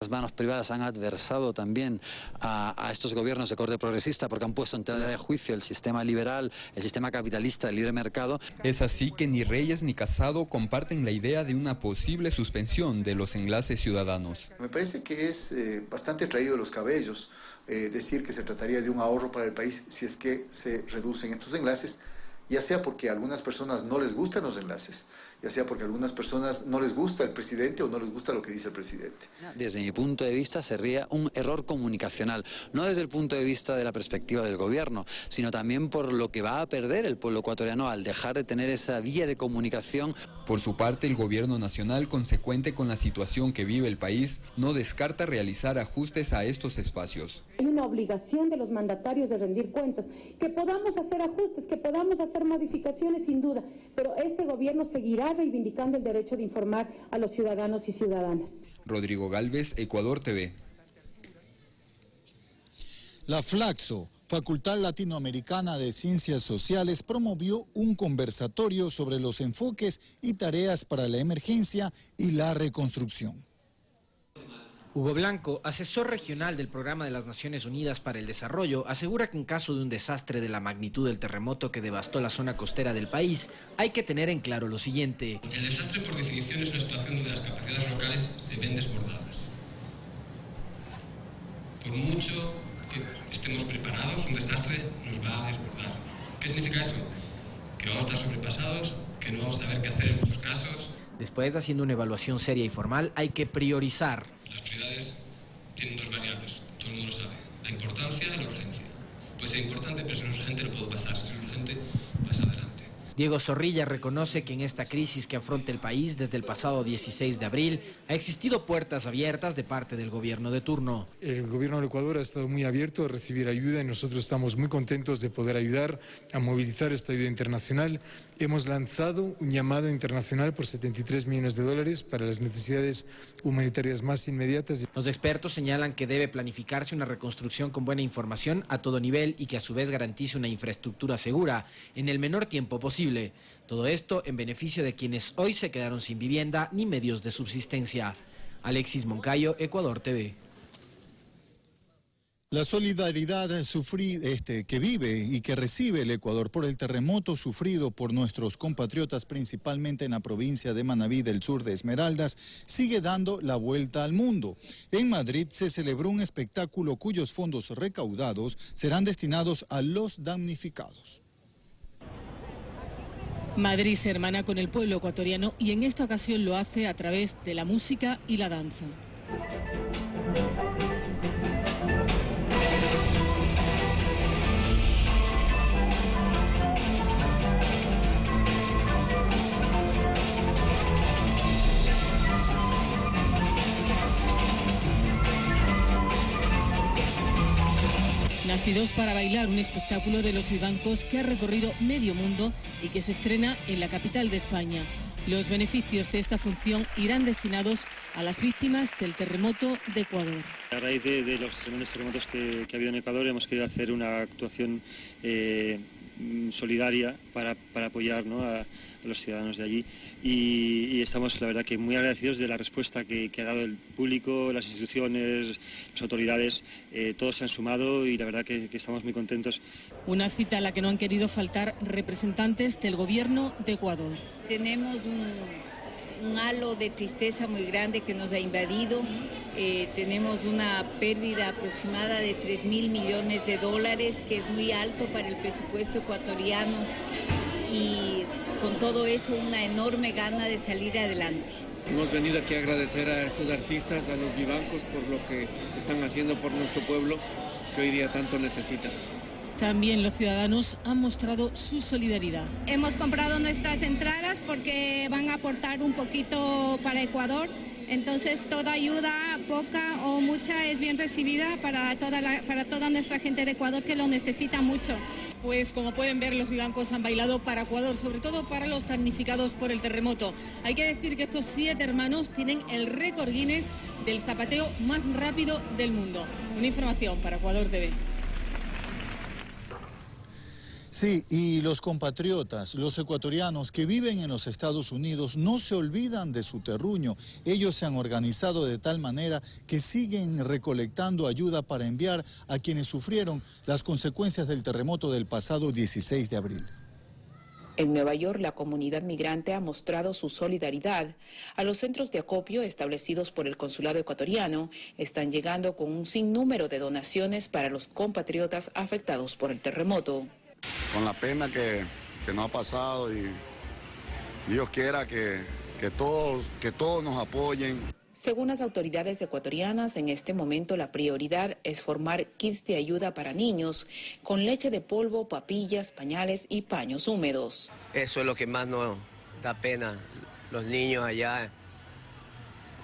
Las manos privadas han adversado también a, estos gobiernos de corte progresista porque han puesto en tela de juicio el sistema liberal, el sistema capitalista del libre mercado. Es así que ni Reyes ni Casado comparten la idea de una posible suspensión de los enlaces ciudadanos. Me parece que es eh, bastante traído de los cabellos eh, decir que se trataría de un ahorro para el país si es que se reducen estos enlaces ya sea porque a algunas personas no les gustan los enlaces, ya sea porque a algunas personas no les gusta el presidente o no les gusta lo que dice el presidente. Desde mi punto de vista sería un error comunicacional, no desde el punto de vista de la perspectiva del gobierno, sino también por lo que va a perder el pueblo ecuatoriano al dejar de tener esa vía de comunicación. Por su parte, el gobierno nacional, consecuente con la situación que vive el país, no descarta realizar ajustes a estos espacios. Hay una obligación de los mandatarios de rendir cuentas, que podamos hacer ajustes, que podamos hacer modificaciones sin duda, pero este gobierno seguirá reivindicando el derecho de informar a los ciudadanos y ciudadanas. Rodrigo Galvez, Ecuador TV. La Flaxo, Facultad Latinoamericana de Ciencias Sociales, promovió un conversatorio sobre los enfoques y tareas para la emergencia y la reconstrucción. Hugo Blanco, asesor regional del Programa de las Naciones Unidas para el Desarrollo, asegura que en caso de un desastre de la magnitud del terremoto que devastó la zona costera del país, hay que tener en claro lo siguiente. El desastre por definición es una situación donde las capacidades locales se ven desbordadas. Por mucho estemos preparados, un desastre nos va a desbordar. ¿Qué significa eso? Que vamos a estar sobrepasados, que no vamos a saber qué hacer en muchos casos. Después de haciendo una evaluación seria y formal, hay que priorizar las prioridades tienen dos variables, todo el mundo lo sabe, la importancia y la urgencia. Puede ser importante, pero si no es urgente lo puedo pasar, si es urgente pasa adelante. Diego Zorrilla reconoce que en esta crisis que afronta el país desde el pasado 16 de abril ha existido puertas abiertas de parte del gobierno de turno. El gobierno del Ecuador ha estado muy abierto a recibir ayuda y nosotros estamos muy contentos de poder ayudar a movilizar esta ayuda internacional. Hemos lanzado un llamado internacional por 73 millones de dólares para las necesidades humanitarias más inmediatas. Los expertos señalan que debe planificarse una reconstrucción con buena información a todo nivel y que a su vez garantice una infraestructura segura en el menor tiempo posible todo esto en beneficio de quienes hoy se quedaron sin vivienda ni medios de subsistencia. Alexis Moncayo, Ecuador TV. La solidaridad este, que vive y que recibe el Ecuador por el terremoto sufrido por nuestros compatriotas, principalmente en la provincia de Manabí del sur de Esmeraldas, sigue dando la vuelta al mundo. En Madrid se celebró un espectáculo cuyos fondos recaudados serán destinados a los damnificados. Madrid se hermana con el pueblo ecuatoriano y en esta ocasión lo hace a través de la música y la danza. Nacidos para bailar, un espectáculo de los vivancos que ha recorrido medio mundo y que se estrena en la capital de España. Los beneficios de esta función irán destinados a las víctimas del terremoto de Ecuador. A raíz de, los tremendos terremotos que, ha habido en Ecuador hemos querido hacer una actuación eh, solidaria para, apoyar a, los ciudadanos de allí y, estamos la verdad que muy agradecidos de la respuesta que, ha dado el público, las instituciones, las autoridades, eh, todos se han sumado y la verdad que, estamos muy contentos. Una cita a la que no han querido faltar representantes del gobierno de Ecuador. Tenemos un, halo de tristeza muy grande que nos ha invadido. Eh, tenemos una pérdida aproximada de 3 mil millones de dólares, que es muy alto para el presupuesto ecuatoriano. Y con todo eso una enorme gana de salir adelante. Hemos venido aquí a agradecer a estos artistas, a los vivancos, por lo que están haciendo por nuestro pueblo, que hoy día tanto necesita. También los ciudadanos han mostrado su solidaridad. Hemos comprado nuestras entradas porque van a aportar un poquito para Ecuador. Entonces toda ayuda, poca o mucha, es bien recibida para toda, para toda nuestra gente de Ecuador que lo necesita mucho pues como pueden ver los vivancos han bailado para Ecuador, sobre todo para los damnificados por el terremoto. Hay que decir que estos siete hermanos tienen el récord Guinness del zapateo más rápido del mundo. Una información para Ecuador TV. Sí, y los compatriotas, los ecuatorianos que viven en los Estados Unidos no se olvidan de su terruño. Ellos se han organizado de tal manera que siguen recolectando ayuda para enviar a quienes sufrieron las consecuencias del terremoto del pasado 16 de abril. En Nueva York, la comunidad migrante ha mostrado su solidaridad. A los centros de acopio establecidos por el consulado ecuatoriano están llegando con un sinnúmero de donaciones para los compatriotas afectados por el terremoto. Con la pena que, que nos ha pasado y Dios quiera que, que, todos, que todos nos apoyen. Según las autoridades ecuatorianas, en este momento la prioridad es formar kits de ayuda para niños con leche de polvo, papillas, pañales y paños húmedos. Eso es lo que más nos da pena, los niños allá.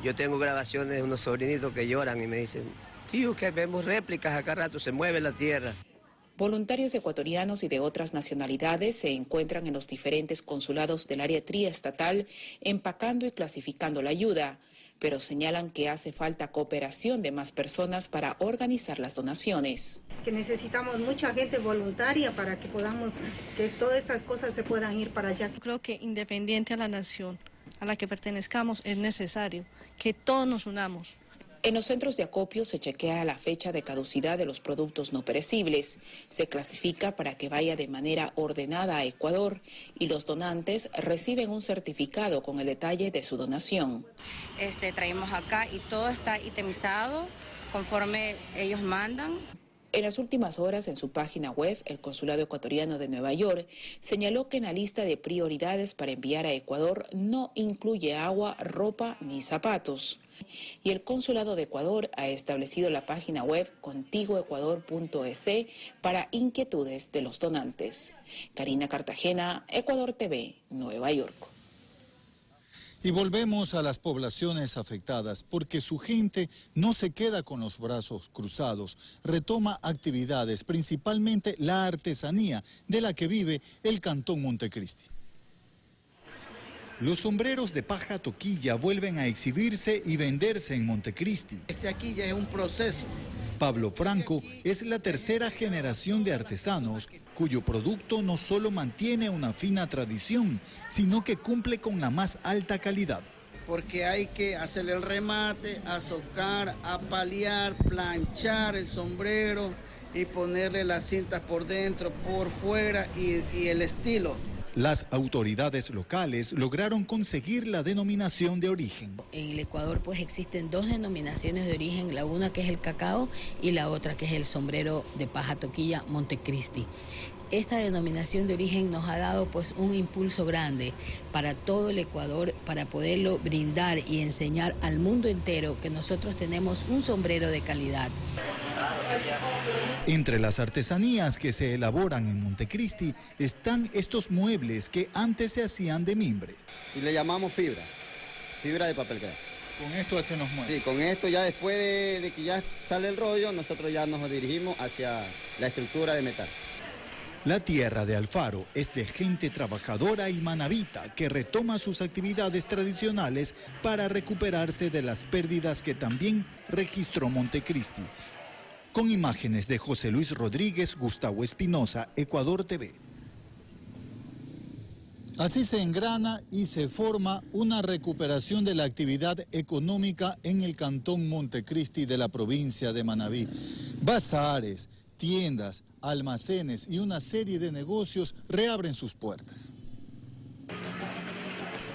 Yo tengo grabaciones de unos sobrinitos que lloran y me dicen, tío, que vemos réplicas acá rato, se mueve la tierra. Voluntarios ecuatorianos y de otras nacionalidades se encuentran en los diferentes consulados del área triestatal empacando y clasificando la ayuda pero señalan que hace falta cooperación de más personas para organizar las donaciones. Que necesitamos mucha gente voluntaria para que podamos, que todas estas cosas se puedan ir para allá. Creo que independiente a la nación a la que pertenezcamos es necesario que todos nos unamos en los centros de acopio se chequea la fecha de caducidad de los productos no perecibles, se clasifica para que vaya de manera ordenada a Ecuador y los donantes reciben un certificado con el detalle de su donación. Este, traemos acá y todo está itemizado conforme ellos mandan. En las últimas horas, en su página web, el Consulado Ecuatoriano de Nueva York señaló que en la lista de prioridades para enviar a Ecuador no incluye agua, ropa ni zapatos y el Consulado de Ecuador ha establecido la página web contiguoecuador.es para inquietudes de los donantes. Karina Cartagena, Ecuador TV, Nueva York. Y volvemos a las poblaciones afectadas, porque su gente no se queda con los brazos cruzados, retoma actividades, principalmente la artesanía de la que vive el Cantón Montecristi. Los sombreros de paja toquilla vuelven a exhibirse y venderse en Montecristi. Este aquí ya es un proceso. Pablo Franco es la tercera generación de artesanos cuyo producto no solo mantiene una fina tradición, sino que cumple con la más alta calidad. Porque hay que hacerle el remate, azocar, apalear, planchar el sombrero y ponerle las cintas por dentro, por fuera y, y el estilo. Las autoridades locales lograron conseguir la denominación de origen. En el Ecuador pues existen dos denominaciones de origen, la una que es el cacao y la otra que es el sombrero de paja toquilla Montecristi. Esta denominación de origen nos ha dado pues un impulso grande para todo el Ecuador para poderlo brindar y enseñar al mundo entero que nosotros tenemos un sombrero de calidad. Entre las artesanías que se elaboran en Montecristi están estos muebles que antes se hacían de mimbre. Y le llamamos fibra, fibra de papel Con esto hacen los muebles. Sí, con esto ya después de, de que ya sale el rollo, nosotros ya nos dirigimos hacia la estructura de metal. La tierra de Alfaro es de gente trabajadora y manavita que retoma sus actividades tradicionales para recuperarse de las pérdidas que también registró Montecristi. Con imágenes de José Luis Rodríguez, Gustavo Espinosa, Ecuador TV. Así se engrana y se forma una recuperación de la actividad económica en el cantón Montecristi de la provincia de Manabí. Bazares, tiendas, almacenes y una serie de negocios reabren sus puertas.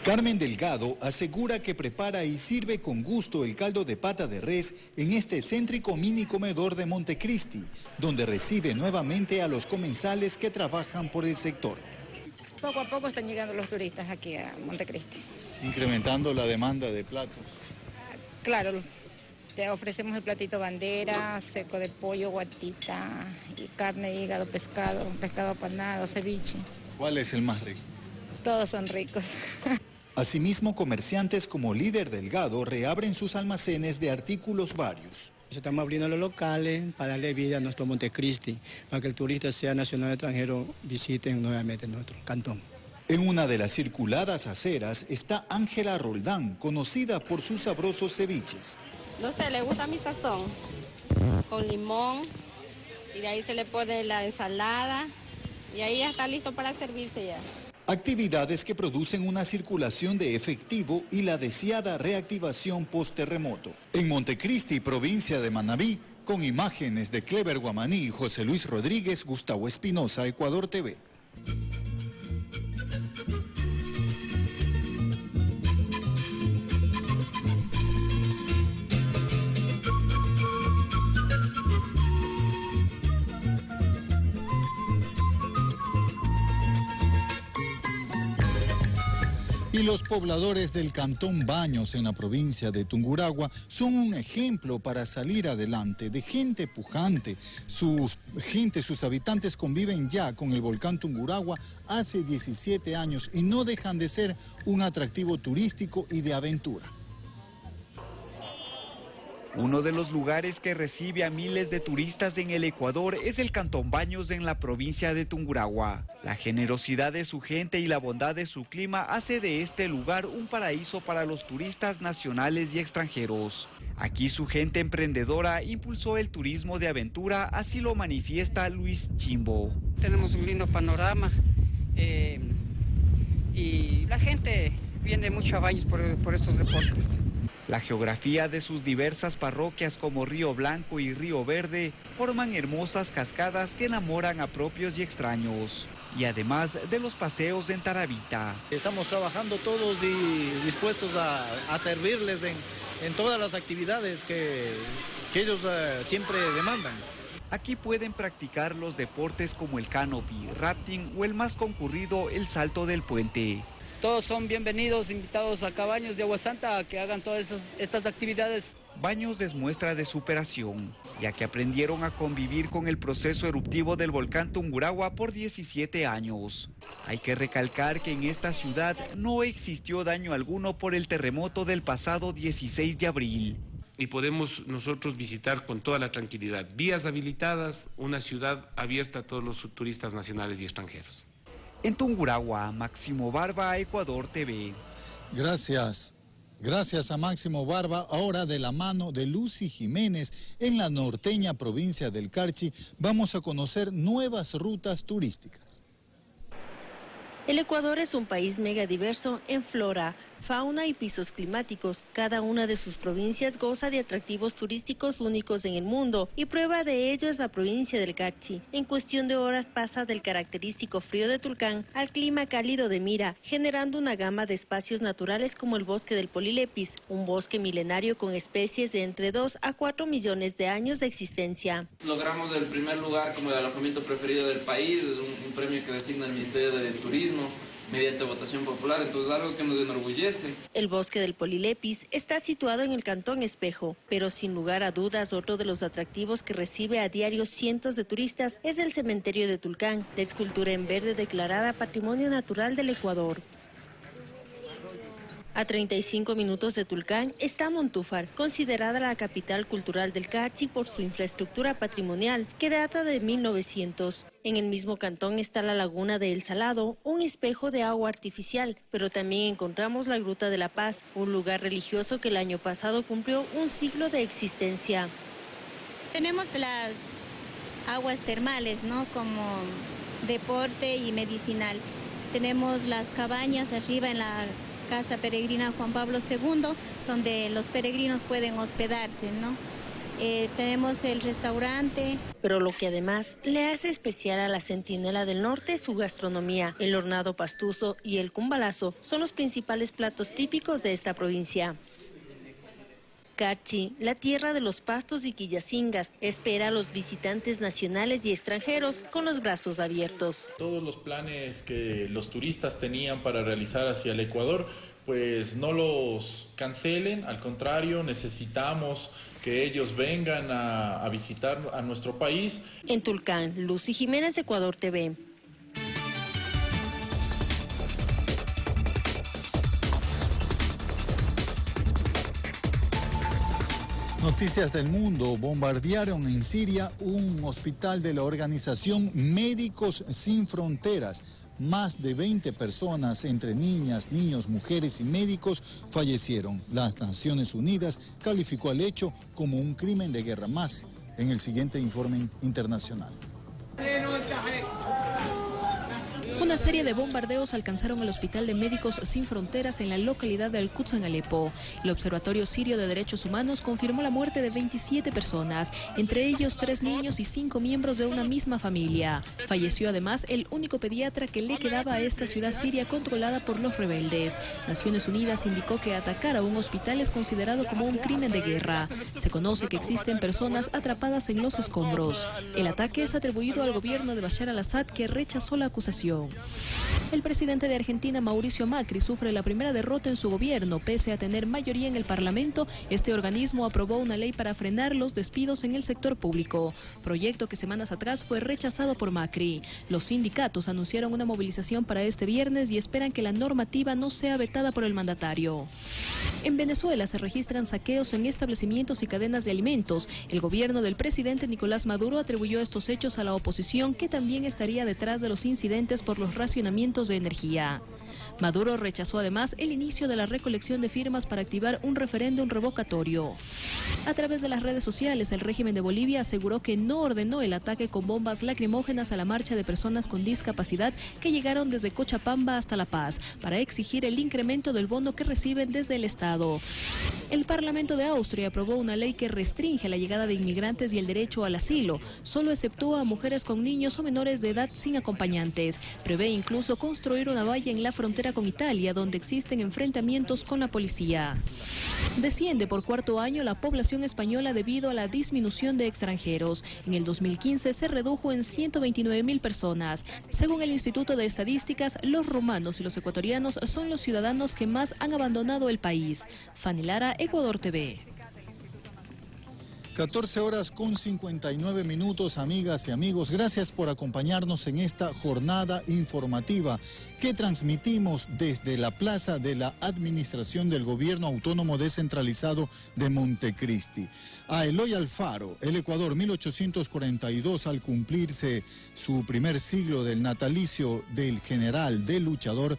Carmen Delgado asegura que prepara y sirve con gusto el caldo de pata de res en este céntrico mini comedor de Montecristi, donde recibe nuevamente a los comensales que trabajan por el sector. Poco a poco están llegando los turistas aquí a Montecristi. Incrementando la demanda de platos. Claro, te ofrecemos el platito bandera, seco de pollo, guatita, y carne, hígado, pescado, pescado apanado, ceviche. ¿Cuál es el más rico? Todos son ricos. *laughs* Asimismo, comerciantes como Líder Delgado reabren sus almacenes de artículos varios. Estamos abriendo los locales para darle vida a nuestro Montecristi, para que el turista sea nacional o extranjero visiten nuevamente nuestro cantón. En una de las circuladas aceras está Ángela Roldán, conocida por sus sabrosos ceviches. No sé, le gusta mi sazón, con limón, y de ahí se le pone la ensalada y ahí ya está listo para servirse ya. Actividades que producen una circulación de efectivo y la deseada reactivación post-terremoto. En Montecristi, provincia de Manabí, con imágenes de Clever Guamaní José Luis Rodríguez, Gustavo Espinosa, Ecuador TV. Y los pobladores del Cantón Baños en la provincia de Tunguragua son un ejemplo para salir adelante de gente pujante. Sus gente, sus habitantes conviven ya con el volcán Tunguragua hace 17 años y no dejan de ser un atractivo turístico y de aventura. Uno de los lugares que recibe a miles de turistas en el Ecuador es el Cantón Baños en la provincia de Tungurahua. La generosidad de su gente y la bondad de su clima hace de este lugar un paraíso para los turistas nacionales y extranjeros. Aquí su gente emprendedora impulsó el turismo de aventura, así lo manifiesta Luis Chimbo. Tenemos un lindo panorama eh, y la gente viene mucho a Baños por, por estos deportes. La geografía de sus diversas parroquias como Río Blanco y Río Verde forman hermosas cascadas que enamoran a propios y extraños. Y además de los paseos en Taravita. Estamos trabajando todos y dispuestos a, a servirles en, en, todas las actividades que, que ellos uh, siempre demandan. Aquí pueden practicar los deportes como el canopy, rafting o el más concurrido, el salto del puente. Todos son bienvenidos, invitados a Cabaños de Agua Santa a que hagan todas esas, estas actividades. Baños es muestra de superación, ya que aprendieron a convivir con el proceso eruptivo del volcán Tungurahua por 17 años. Hay que recalcar que en esta ciudad no existió daño alguno por el terremoto del pasado 16 de abril. Y podemos nosotros visitar con toda la tranquilidad. Vías habilitadas, una ciudad abierta a todos los turistas nacionales y extranjeros. En Tungurahua, Máximo Barba, Ecuador TV. Gracias. Gracias a Máximo Barba, ahora de la mano de Lucy Jiménez en la norteña provincia del Carchi, vamos a conocer nuevas rutas turísticas. El Ecuador es un país megadiverso en flora, fauna y pisos climáticos. Cada una de sus provincias goza de atractivos turísticos únicos en el mundo y prueba de ello es la provincia del Carchi. En cuestión de horas pasa del característico frío de Tulcán al clima cálido de Mira, generando una gama de espacios naturales como el bosque del Polilepis, un bosque milenario con especies de entre 2 a 4 millones de años de existencia. Logramos el primer lugar como el alojamiento preferido del país, es un, un premio que designa el Ministerio de Turismo mediante votación popular, entonces algo que nos enorgullece. El bosque del Polilepis está situado en el Cantón Espejo, pero sin lugar a dudas otro de los atractivos que recibe a diario cientos de turistas es el cementerio de Tulcán, la escultura en verde declarada Patrimonio Natural del Ecuador. A 35 minutos de Tulcán está Montúfar, considerada la capital cultural del Carchi por su infraestructura patrimonial, que data de 1900. En el mismo cantón está la laguna de El Salado, un espejo de agua artificial, pero también encontramos la Gruta de la Paz, un lugar religioso que el año pasado cumplió un siglo de existencia. Tenemos las aguas termales, ¿no? Como deporte y medicinal. Tenemos las cabañas arriba en la Casa Peregrina Juan Pablo II, donde los peregrinos pueden hospedarse, ¿no? Eh, tenemos el restaurante. Pero lo que además le hace especial a la Centinela del Norte es su gastronomía. El hornado pastuso y el cumbalazo son los principales platos típicos de esta provincia. Carchi, la tierra de los pastos y quillacingas, espera a los visitantes nacionales y extranjeros con los brazos abiertos. Todos los planes que los turistas tenían para realizar hacia el Ecuador, pues no los cancelen, al contrario, necesitamos que ellos vengan a, a visitar a nuestro país. En Tulcán, Lucy Jiménez, Ecuador TV. Noticias del mundo. Bombardearon en Siria un hospital de la organización Médicos Sin Fronteras. Más de 20 personas, entre niñas, niños, mujeres y médicos, fallecieron. Las Naciones Unidas calificó el hecho como un crimen de guerra más en el siguiente informe internacional. Una serie de bombardeos alcanzaron el Hospital de Médicos Sin Fronteras en la localidad de Al-Quds Alepo. El Observatorio Sirio de Derechos Humanos confirmó la muerte de 27 personas, entre ellos tres niños y cinco miembros de una misma familia. Falleció además el único pediatra que le quedaba a esta ciudad siria controlada por los rebeldes. Naciones Unidas indicó que atacar a un hospital es considerado como un crimen de guerra. Se conoce que existen personas atrapadas en los escombros. El ataque es atribuido al gobierno de Bashar al-Assad que rechazó la acusación. El presidente de Argentina, Mauricio Macri, sufre la primera derrota en su gobierno. Pese a tener mayoría en el Parlamento, este organismo aprobó una ley para frenar los despidos en el sector público, proyecto que semanas atrás fue rechazado por Macri. Los sindicatos anunciaron una movilización para este viernes y esperan que la normativa no sea vetada por el mandatario. En Venezuela se registran saqueos en establecimientos y cadenas de alimentos. El gobierno del presidente Nicolás Maduro atribuyó estos hechos a la oposición, que también estaría detrás de los incidentes por los racionamientos de energía. Maduro rechazó además el inicio de la recolección de firmas para activar un referéndum revocatorio. A través de las redes sociales, el régimen de Bolivia aseguró que no ordenó el ataque con bombas lacrimógenas a la marcha de personas con discapacidad que llegaron desde Cochabamba hasta La Paz para exigir el incremento del bono que reciben desde el Estado. El Parlamento de Austria aprobó una ley que restringe la llegada de inmigrantes y el derecho al asilo. Solo exceptúa a mujeres con niños o menores de edad sin acompañantes. Prevé incluso construir una valla en la frontera con Italia, donde existen enfrentamientos con la policía. Desciende por cuarto año la población española debido a la disminución de extranjeros. En el 2015 se redujo en 129 mil personas. Según el Instituto de Estadísticas, los romanos y los ecuatorianos son los ciudadanos que más han abandonado el país. Fanny Lara, Ecuador TV. 14 horas con 59 minutos, amigas y amigos. Gracias por acompañarnos en esta jornada informativa que transmitimos desde la Plaza de la Administración del Gobierno Autónomo Descentralizado de Montecristi. A Eloy Alfaro, el Ecuador 1842, al cumplirse su primer siglo del natalicio del general, del luchador,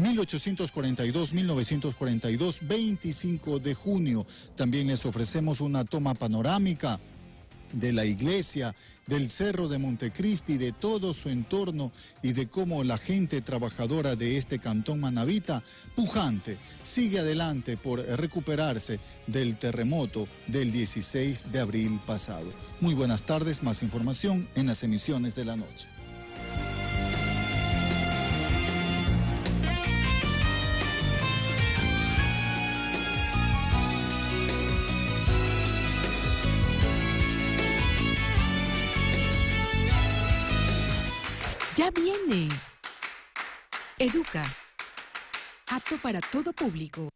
1842-1942, 25 de junio. También les ofrecemos una toma panorámica de la iglesia, del cerro de Montecristi, de todo su entorno y de cómo la gente trabajadora de este cantón manavita, pujante, sigue adelante por recuperarse del terremoto del 16 de abril pasado. Muy buenas tardes, más información en las emisiones de la noche. Ya viene. Educa. Apto para todo público.